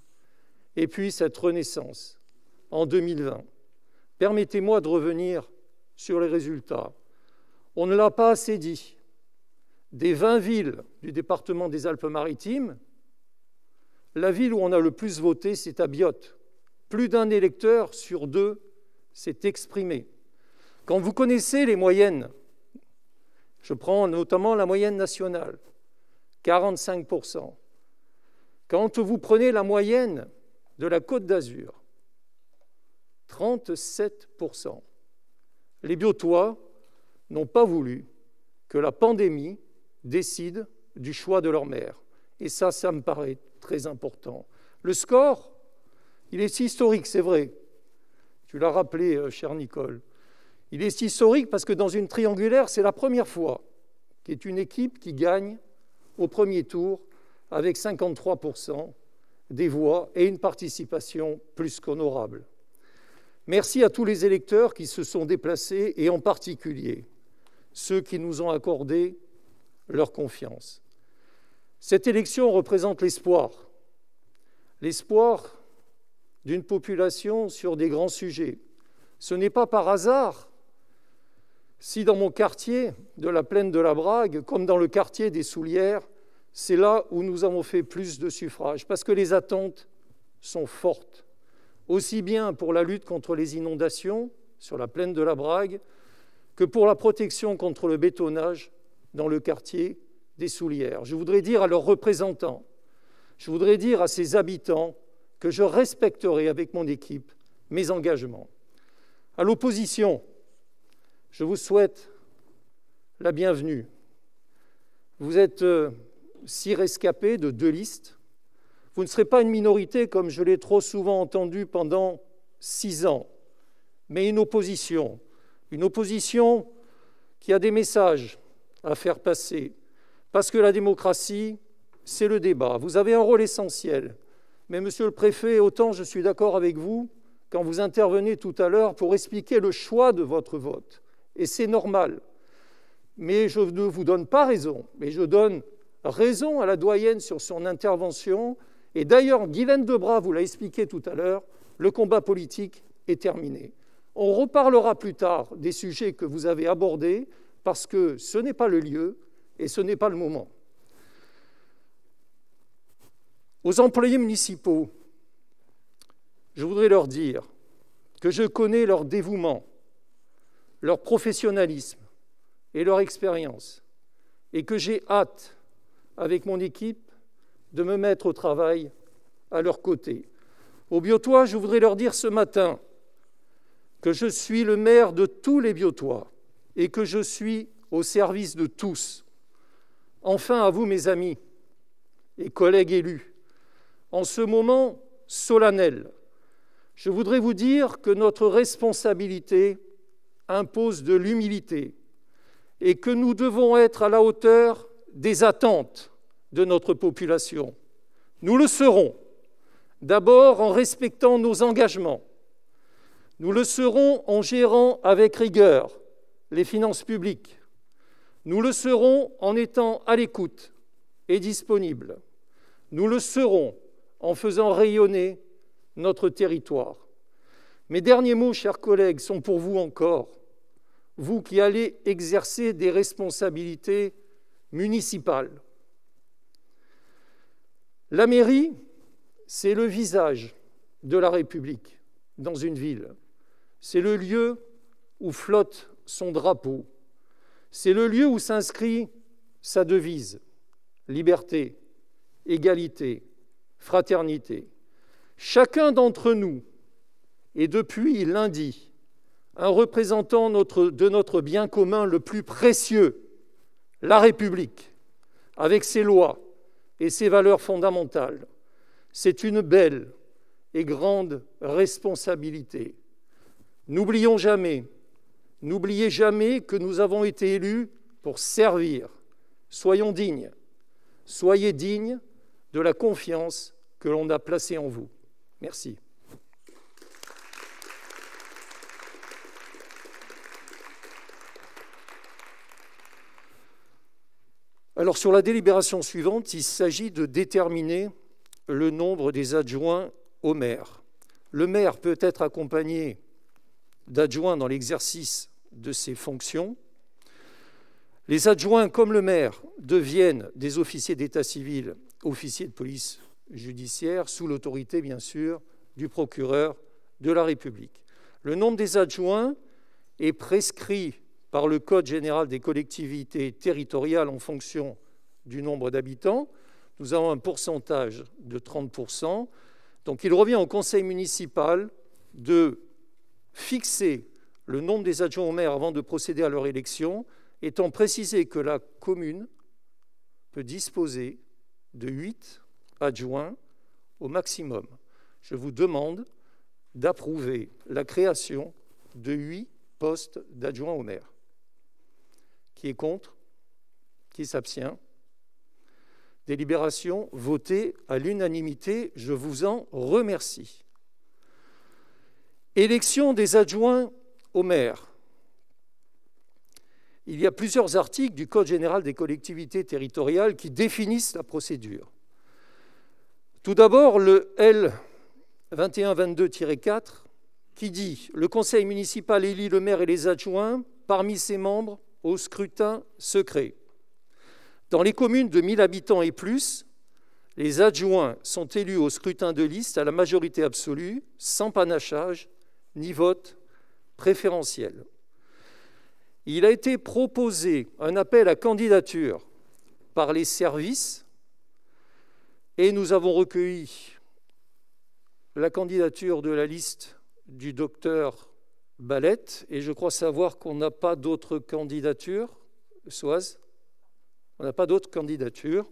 et puis cette renaissance en 2020. Permettez-moi de revenir sur les résultats. On ne l'a pas assez dit. Des 20 villes du département des Alpes-Maritimes, la ville où on a le plus voté, c'est à Biot. Plus d'un électeur sur deux s'est exprimé. Quand vous connaissez les moyennes, je prends notamment la moyenne nationale, 45%. Quand vous prenez la moyenne de la Côte d'Azur, 37%. Les biotois n'ont pas voulu que la pandémie décide du choix de leur maire. Et ça, ça me paraît très important. Le score, il est historique, c'est vrai. Tu l'as rappelé, euh, cher Nicole. Il est historique parce que dans une triangulaire, c'est la première fois qu'il ait une équipe qui gagne au premier tour avec 53% des voix et une participation plus qu'honorable. Merci à tous les électeurs qui se sont déplacés et en particulier ceux qui nous ont accordé leur confiance. Cette élection représente l'espoir, l'espoir d'une population sur des grands sujets. Ce n'est pas par hasard si dans mon quartier de la plaine de la Brague, comme dans le quartier des Soulières, c'est là où nous avons fait plus de suffrages, parce que les attentes sont fortes aussi bien pour la lutte contre les inondations sur la plaine de la Brague que pour la protection contre le bétonnage dans le quartier des Soulières. Je voudrais dire à leurs représentants, je voudrais dire à ces habitants que je respecterai avec mon équipe mes engagements. À l'opposition, je vous souhaite la bienvenue. Vous êtes euh, si rescapés de deux listes vous ne serez pas une minorité comme je l'ai trop souvent entendu pendant six ans, mais une opposition, une opposition qui a des messages à faire passer, parce que la démocratie, c'est le débat. Vous avez un rôle essentiel. Mais monsieur le préfet, autant je suis d'accord avec vous quand vous intervenez tout à l'heure pour expliquer le choix de votre vote. Et c'est normal. Mais je ne vous donne pas raison, mais je donne raison à la doyenne sur son intervention et d'ailleurs, Guylaine Debras vous l'a expliqué tout à l'heure, le combat politique est terminé. On reparlera plus tard des sujets que vous avez abordés parce que ce n'est pas le lieu et ce n'est pas le moment. Aux employés municipaux, je voudrais leur dire que je connais leur dévouement, leur professionnalisme et leur expérience et que j'ai hâte, avec mon équipe, de me mettre au travail à leur côté. Aux Biotois, je voudrais leur dire ce matin que je suis le maire de tous les Biotois et que je suis au service de tous. Enfin, à vous, mes amis et collègues élus, en ce moment solennel, je voudrais vous dire que notre responsabilité impose de l'humilité et que nous devons être à la hauteur des attentes de notre population. Nous le serons, d'abord en respectant nos engagements. Nous le serons en gérant avec rigueur les finances publiques. Nous le serons en étant à l'écoute et disponible. Nous le serons en faisant rayonner notre territoire. Mes derniers mots, chers collègues, sont pour vous encore, vous qui allez exercer des responsabilités municipales. La mairie, c'est le visage de la République dans une ville. C'est le lieu où flotte son drapeau. C'est le lieu où s'inscrit sa devise liberté, égalité, fraternité. Chacun d'entre nous est depuis lundi un représentant de notre bien commun le plus précieux, la République, avec ses lois, et ses valeurs fondamentales. C'est une belle et grande responsabilité. N'oublions jamais N'oubliez jamais que nous avons été élus pour servir. Soyons dignes. Soyez dignes de la confiance que l'on a placée en vous. Merci. Alors sur la délibération suivante, il s'agit de déterminer le nombre des adjoints au maire. Le maire peut être accompagné d'adjoints dans l'exercice de ses fonctions. Les adjoints, comme le maire, deviennent des officiers d'état civil, officiers de police judiciaire, sous l'autorité, bien sûr, du procureur de la République. Le nombre des adjoints est prescrit par le Code général des collectivités territoriales en fonction du nombre d'habitants. Nous avons un pourcentage de 30%. Donc il revient au conseil municipal de fixer le nombre des adjoints au maire avant de procéder à leur élection, étant précisé que la commune peut disposer de 8 adjoints au maximum. Je vous demande d'approuver la création de 8 postes d'adjoints au maire. Qui est contre? Qui s'abstient? Délibération votée à l'unanimité. Je vous en remercie. Élection des adjoints au maire. Il y a plusieurs articles du Code général des collectivités territoriales qui définissent la procédure. Tout d'abord, le L 2122-4 qui dit Le conseil municipal élit le maire et les adjoints parmi ses membres au scrutin secret. Dans les communes de 1000 habitants et plus, les adjoints sont élus au scrutin de liste à la majorité absolue, sans panachage ni vote Il a été proposé un appel à candidature par les services et nous avons recueilli la candidature de la liste du docteur Balette, et je crois savoir qu'on n'a pas d'autres candidatures. Soise On n'a pas d'autres candidatures.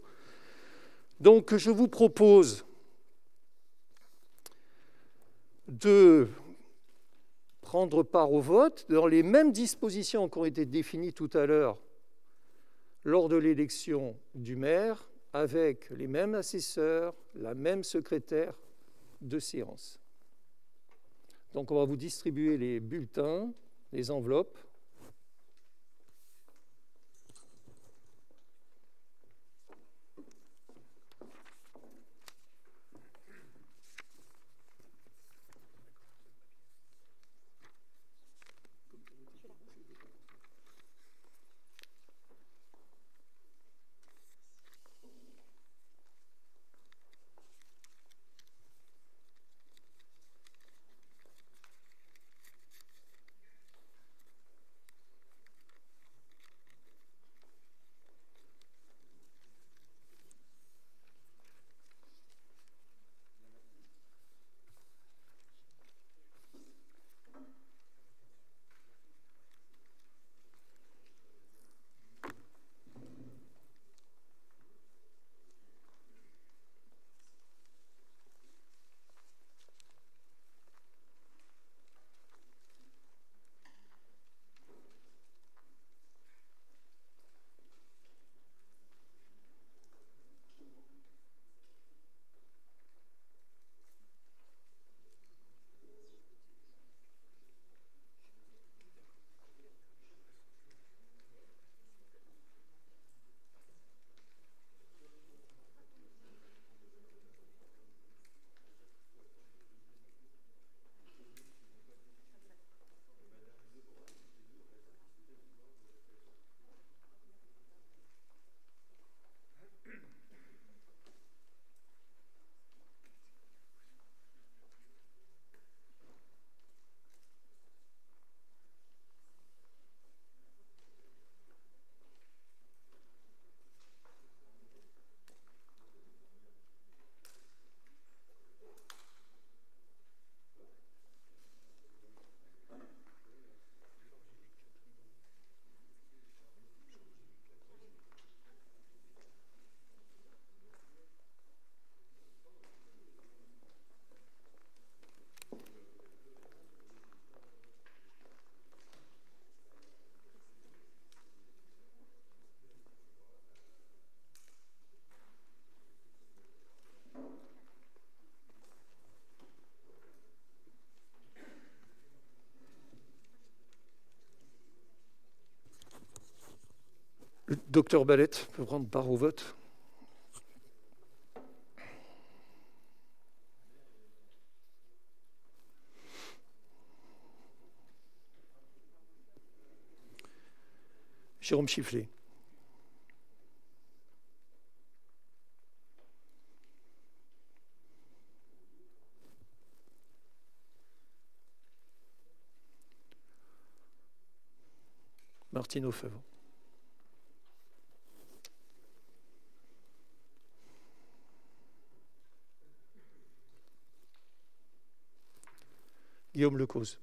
Donc je vous propose de prendre part au vote dans les mêmes dispositions qui ont été définies tout à l'heure lors de l'élection du maire, avec les mêmes assesseurs, la même secrétaire de séance. Donc on va vous distribuer les bulletins, les enveloppes. Docteur Ballette peut prendre part au vote. Jérôme Chifflet. Martine Aufèvre. Guillaume Lecause.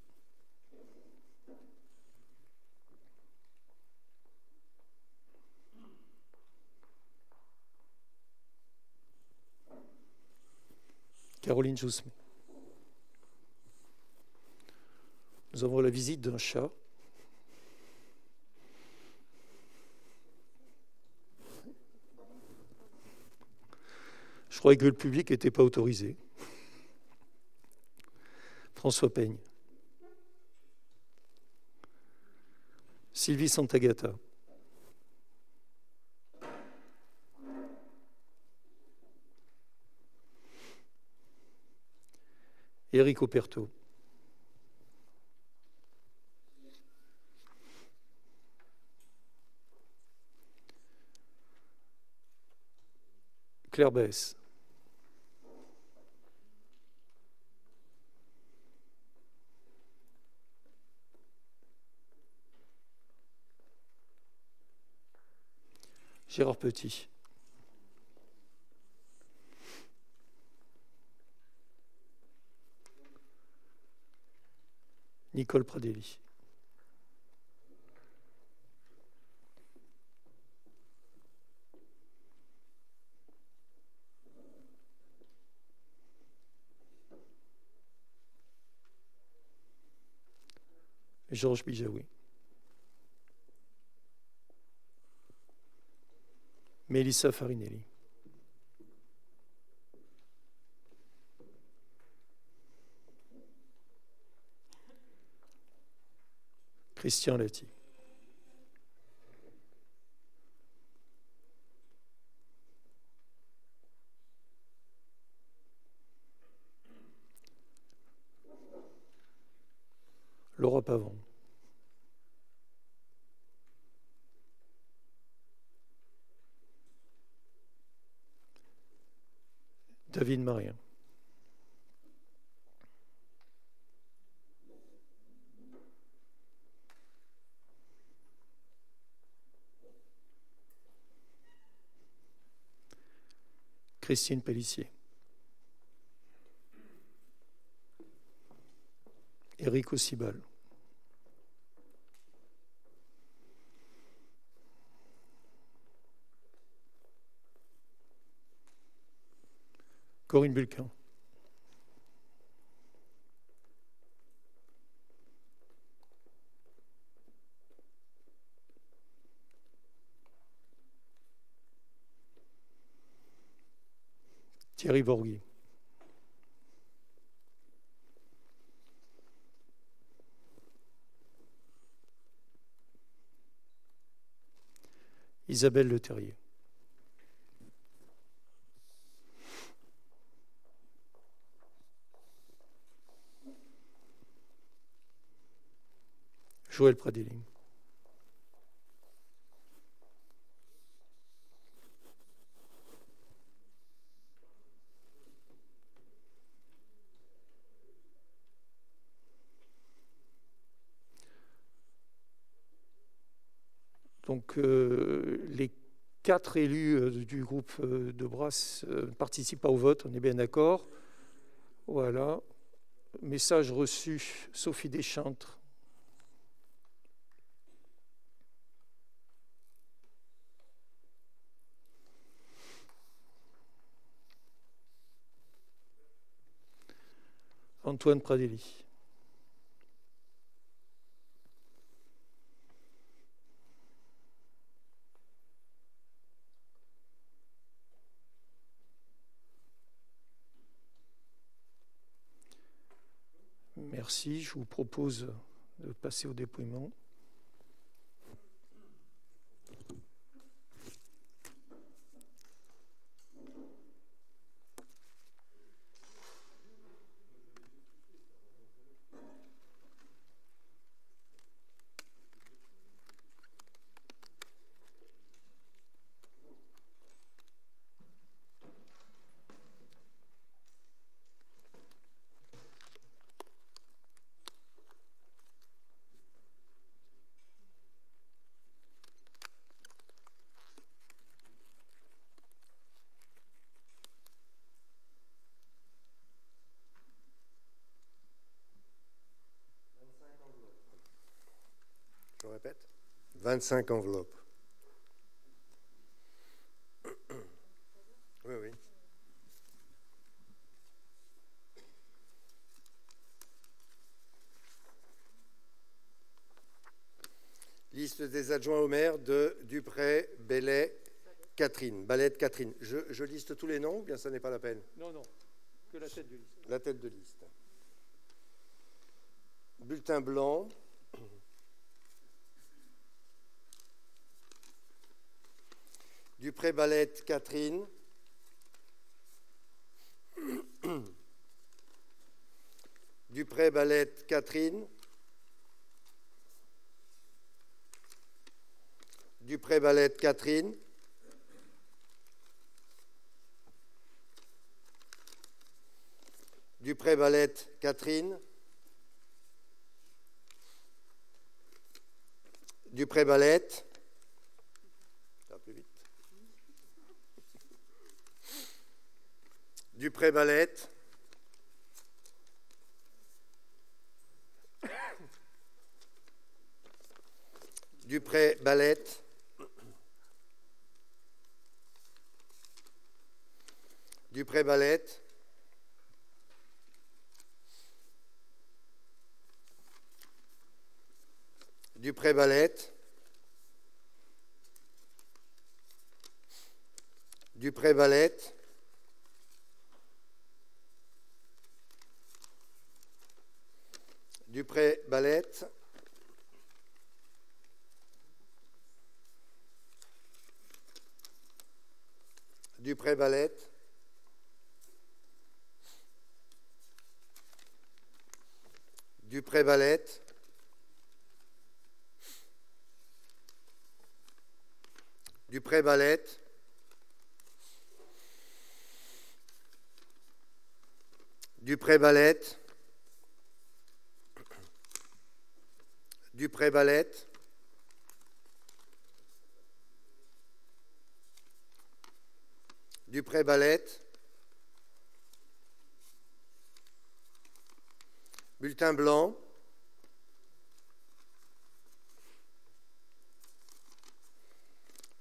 Caroline Jousme. Nous avons la visite d'un chat. Je croyais que le public n'était pas autorisé. François Peigne. Sylvie Santagata. Éric Operto. Claire Bess. Gérard Petit. Nicole Pradelli. Georges Bijaoui. Mélissa Farinelli. Christian Lati. Laura Pavon. David Marien. Christine Pellissier. Éric Ossibal. Corinne Bulquin. Thierry Borghi. Isabelle Le Joël Pradeling. Donc euh, les quatre élus euh, du groupe euh, de Brasse participent pas au vote, on est bien d'accord. Voilà. Message reçu, Sophie Deschantres. Antoine Pradelli. Merci. Je vous propose de passer au dépouillement. 25 enveloppes. Oui, oui. Liste des adjoints au maire de Dupré, Bellet, Catherine. Balette, Catherine. Je, je, liste tous les noms ou bien ça n'est pas la peine? Non, non, que la tête de liste. La tête de liste. Bulletin blanc. Dupré, Balette, Catherine. Dupré, Balette, Catherine. Dupré-Balette Catherine. Dupré-Balette Catherine. Dupré-Balette. Dupré-Balette. Dupré-Balette. Dupré-Balette. Dupré-Balette. Dupré-Balette. Dupré-Balette. Dupré-Balette. Dupré-Valette. Dupré-Valette. Dupré-Valette. Bulletin blanc.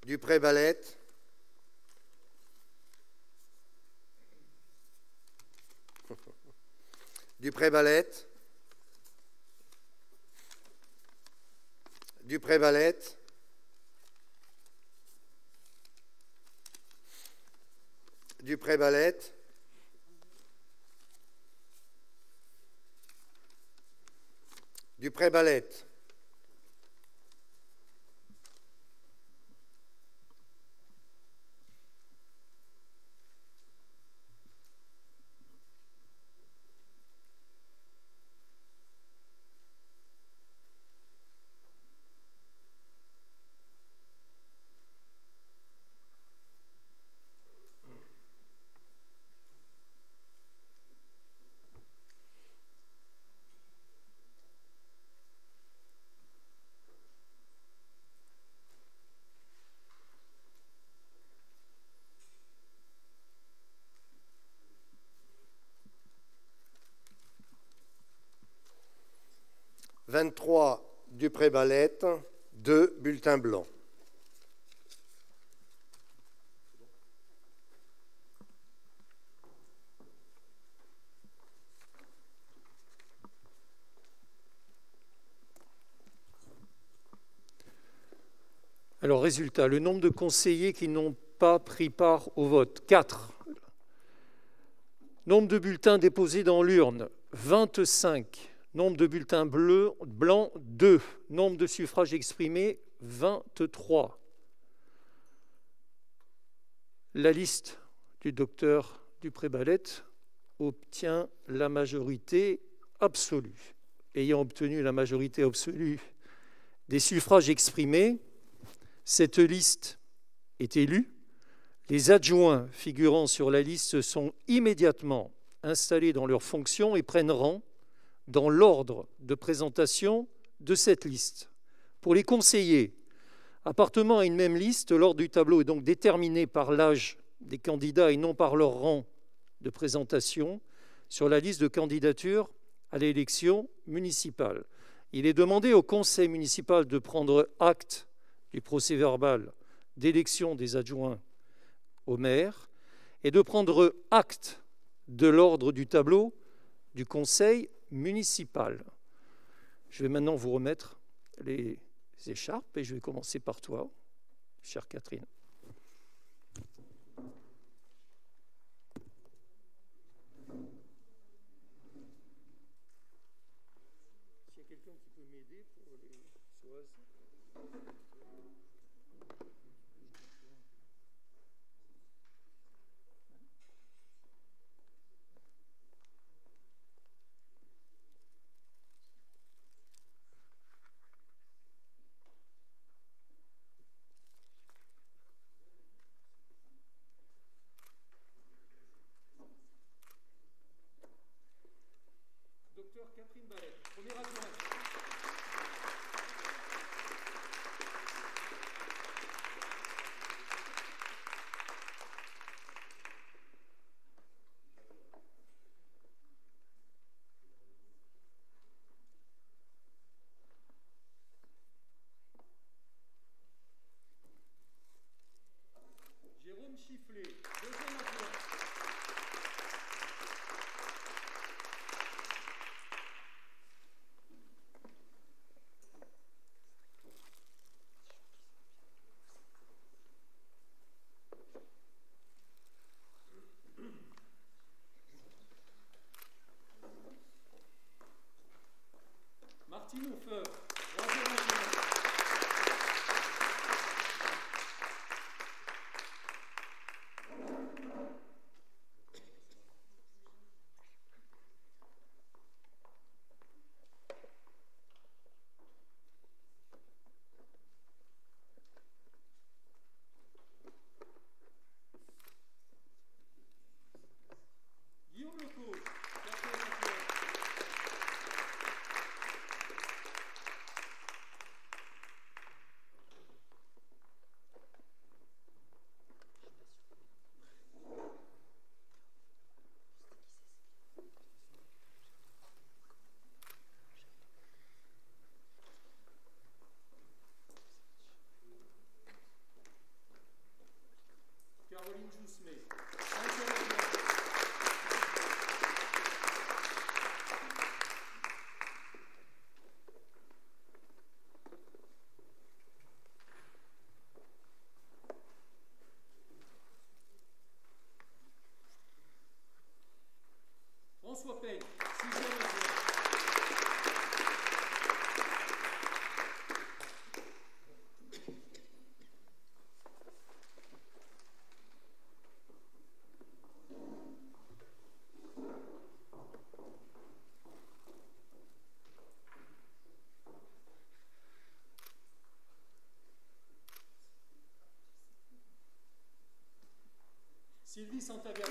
Dupré-Valette. [LAUGHS] Dupré-Valette. du Prévalette. Du Prévalette. Du Prévalette. Prébalette, 2 bulletins blancs. Alors, résultat, le nombre de conseillers qui n'ont pas pris part au vote, 4. Nombre de bulletins déposés dans l'urne, 25. Nombre de bulletins bleus, blancs, 2. Nombre de suffrages exprimés, 23. La liste du docteur Dupré-Balette obtient la majorité absolue. Ayant obtenu la majorité absolue des suffrages exprimés, cette liste est élue. Les adjoints figurant sur la liste sont immédiatement installés dans leurs fonctions et prennent rang dans l'ordre de présentation de cette liste. Pour les conseillers appartenant à une même liste, l'ordre du tableau est donc déterminé par l'âge des candidats et non par leur rang de présentation sur la liste de candidature à l'élection municipale. Il est demandé au conseil municipal de prendre acte du procès verbal d'élection des adjoints au maire et de prendre acte de l'ordre du tableau du conseil municipal. Je vais maintenant vous remettre les écharpes et je vais commencer par toi, chère Catherine. Sylvie Santagata.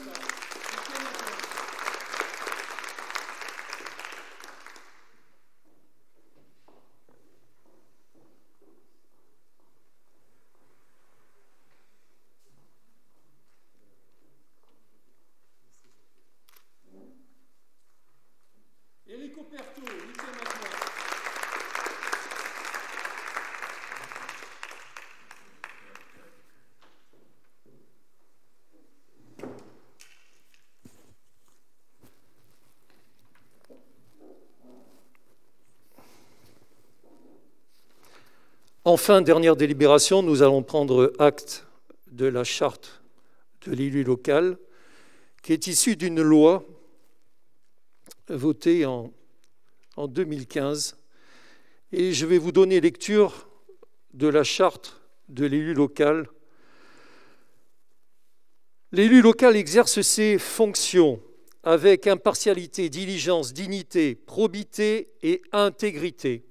Enfin, dernière délibération, nous allons prendre acte de la charte de l'élu local qui est issue d'une loi votée en, en 2015. Et je vais vous donner lecture de la charte de l'élu local. L'élu local exerce ses fonctions avec impartialité, diligence, dignité, probité et intégrité.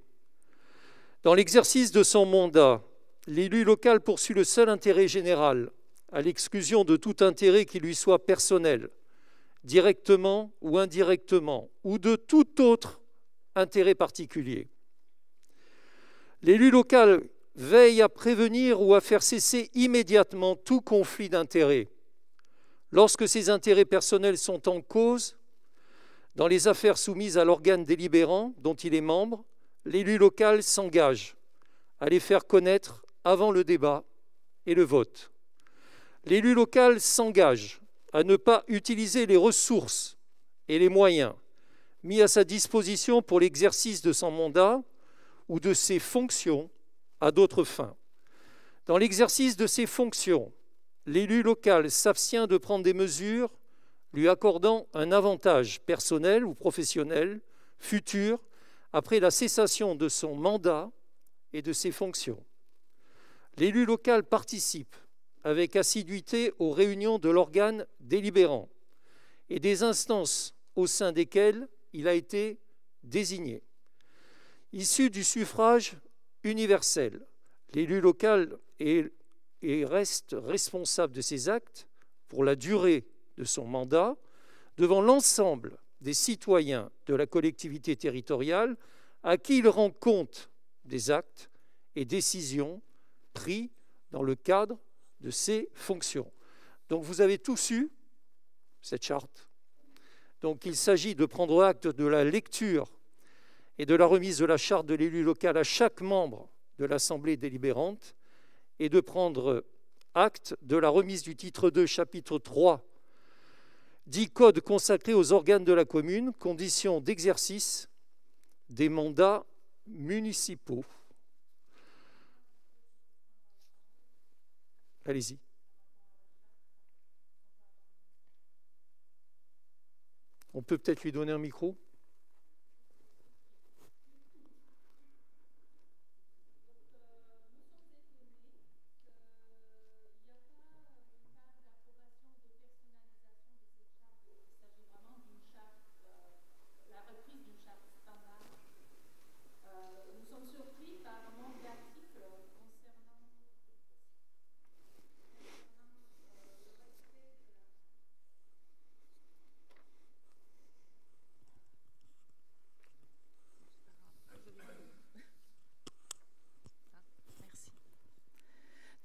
Dans l'exercice de son mandat, l'élu local poursuit le seul intérêt général, à l'exclusion de tout intérêt qui lui soit personnel, directement ou indirectement, ou de tout autre intérêt particulier. L'élu local veille à prévenir ou à faire cesser immédiatement tout conflit d'intérêts. Lorsque ses intérêts personnels sont en cause, dans les affaires soumises à l'organe délibérant dont il est membre, l'élu local s'engage à les faire connaître avant le débat et le vote. L'élu local s'engage à ne pas utiliser les ressources et les moyens mis à sa disposition pour l'exercice de son mandat ou de ses fonctions à d'autres fins. Dans l'exercice de ses fonctions, l'élu local s'abstient de prendre des mesures lui accordant un avantage personnel ou professionnel futur après la cessation de son mandat et de ses fonctions. L'élu local participe avec assiduité aux réunions de l'organe délibérant et des instances au sein desquelles il a été désigné. Issu du suffrage universel, l'élu local est et reste responsable de ses actes pour la durée de son mandat devant l'ensemble des citoyens de la collectivité territoriale à qui il rend compte des actes et décisions pris dans le cadre de ses fonctions. Donc vous avez tous eu cette charte. Donc il s'agit de prendre acte de la lecture et de la remise de la charte de l'élu local à chaque membre de l'Assemblée délibérante et de prendre acte de la remise du titre 2, chapitre 3, dit code consacré aux organes de la commune, conditions d'exercice des mandats municipaux. Allez-y. On peut peut-être lui donner un micro?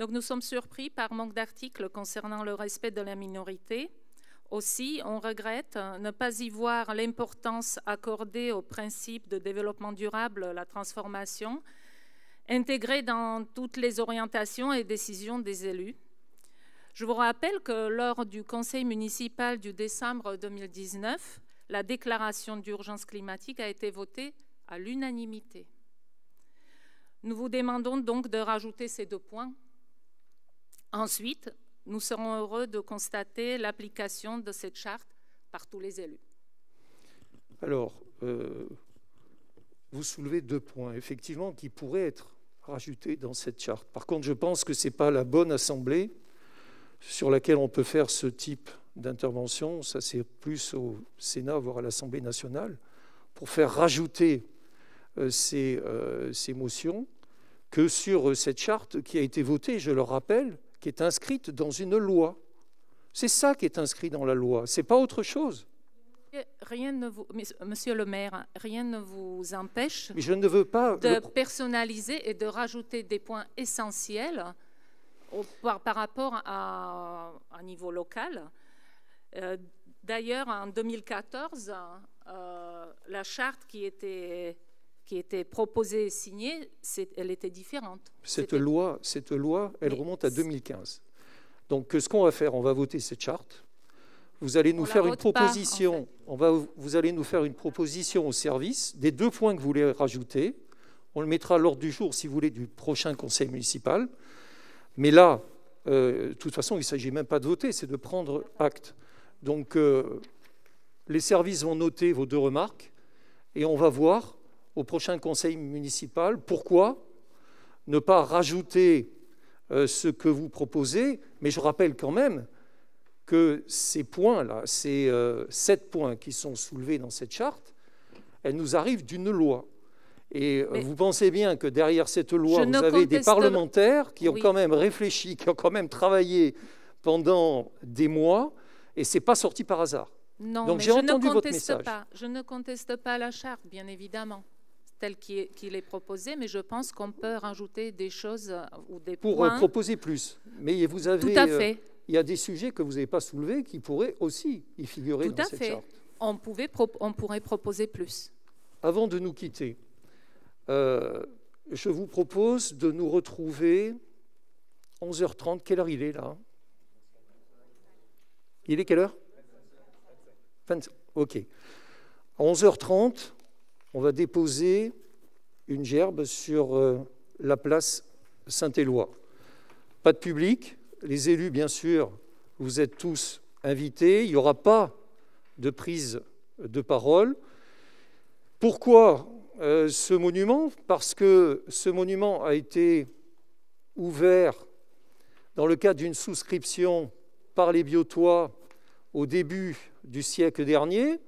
Nous sommes surpris par manque d'articles concernant le respect de la minorité. Aussi, on regrette ne pas y voir l'importance accordée au principe de développement durable, la transformation, intégrée dans toutes les orientations et décisions des élus. Je vous rappelle que lors du Conseil municipal du décembre 2019, la déclaration d'urgence climatique a été votée à l'unanimité. Nous vous demandons donc de rajouter ces deux points Ensuite, nous serons heureux de constater l'application de cette charte par tous les élus. Alors, euh, vous soulevez deux points, effectivement, qui pourraient être rajoutés dans cette charte. Par contre, je pense que ce n'est pas la bonne assemblée sur laquelle on peut faire ce type d'intervention. Ça, c'est plus au Sénat, voire à l'Assemblée nationale, pour faire rajouter euh, ces, euh, ces motions que sur cette charte qui a été votée, je le rappelle, qui est inscrite dans une loi. C'est ça qui est inscrit dans la loi, c'est pas autre chose. Rien ne vous, Monsieur le maire, rien ne vous empêche je ne veux pas de personnaliser et de rajouter des points essentiels par, rapport à un niveau local. Euh, d'ailleurs, en 2014, euh, la charte qui était qui était proposée et signée, elle était différente. Cette loi, cette loi, elle remonte à 2015. Donc, ce qu'on va faire, on va voter cette charte. Vous allez nous faire une proposition. on va, vous allez nous faire une proposition au service des deux points que vous voulez rajouter. On le mettra à l'ordre du jour, si vous voulez, du prochain conseil municipal. Mais là, euh, de toute façon, il ne s'agit même pas de voter, c'est de prendre acte. Donc, euh, les services vont noter vos deux remarques et on va voir au prochain conseil municipal. Pourquoi ne pas rajouter euh, ce que vous proposez? Mais je rappelle quand même que ces points-là, ces euh, sept points qui sont soulevés dans cette charte, elles nous arrivent d'une loi. Et euh, vous pensez bien que derrière cette loi, vous avez des parlementaires qui ont quand même réfléchi, qui ont quand même travaillé pendant des mois, et c'est pas sorti par hasard. Non, Donc j'ai entendu votre message. Pas, je ne conteste pas la charte, bien évidemment tel qu'il est proposé, mais je pense qu'on peut rajouter des choses euh, ou des Pour euh, proposer plus. Mais vous avez... Tout à euh, fait. il y a des sujets que vous n'avez pas soulevés qui pourraient aussi y figurer Tout dans à cette fait. charte. On, pouvait on pourrait proposer plus. Avant de nous quitter, je vous propose de nous retrouver 11h30, quelle heure il est là? Il est quelle heure? Ok. À 11h30, on va déposer une gerbe sur euh, la place Saint-Éloi. Pas de public, les élus, bien sûr, vous êtes tous invités. Il n'y aura pas de prise de parole. Pourquoi euh, ce monument? Parce que ce monument a été ouvert dans le cadre d'une souscription par les Biotois au début du siècle dernier.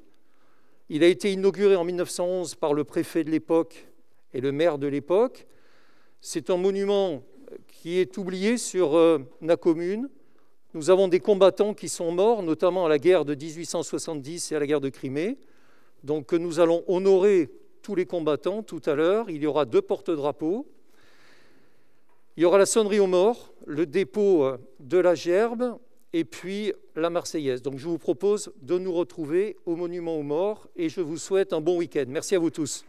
Il a été inauguré en 1911 par le préfet de l'époque et le maire de l'époque. C'est un monument qui est oublié sur euh, la commune. Nous avons des combattants qui sont morts, notamment à la guerre de 1870 et à la guerre de Crimée. Donc nous allons honorer tous les combattants tout à l'heure. Il y aura deux porte-drapeaux. Il y aura la sonnerie aux morts, le dépôt euh, de la gerbe et puis la Marseillaise. Donc je vous propose de nous retrouver au Monument aux morts et je vous souhaite un bon week-end. Merci à vous tous.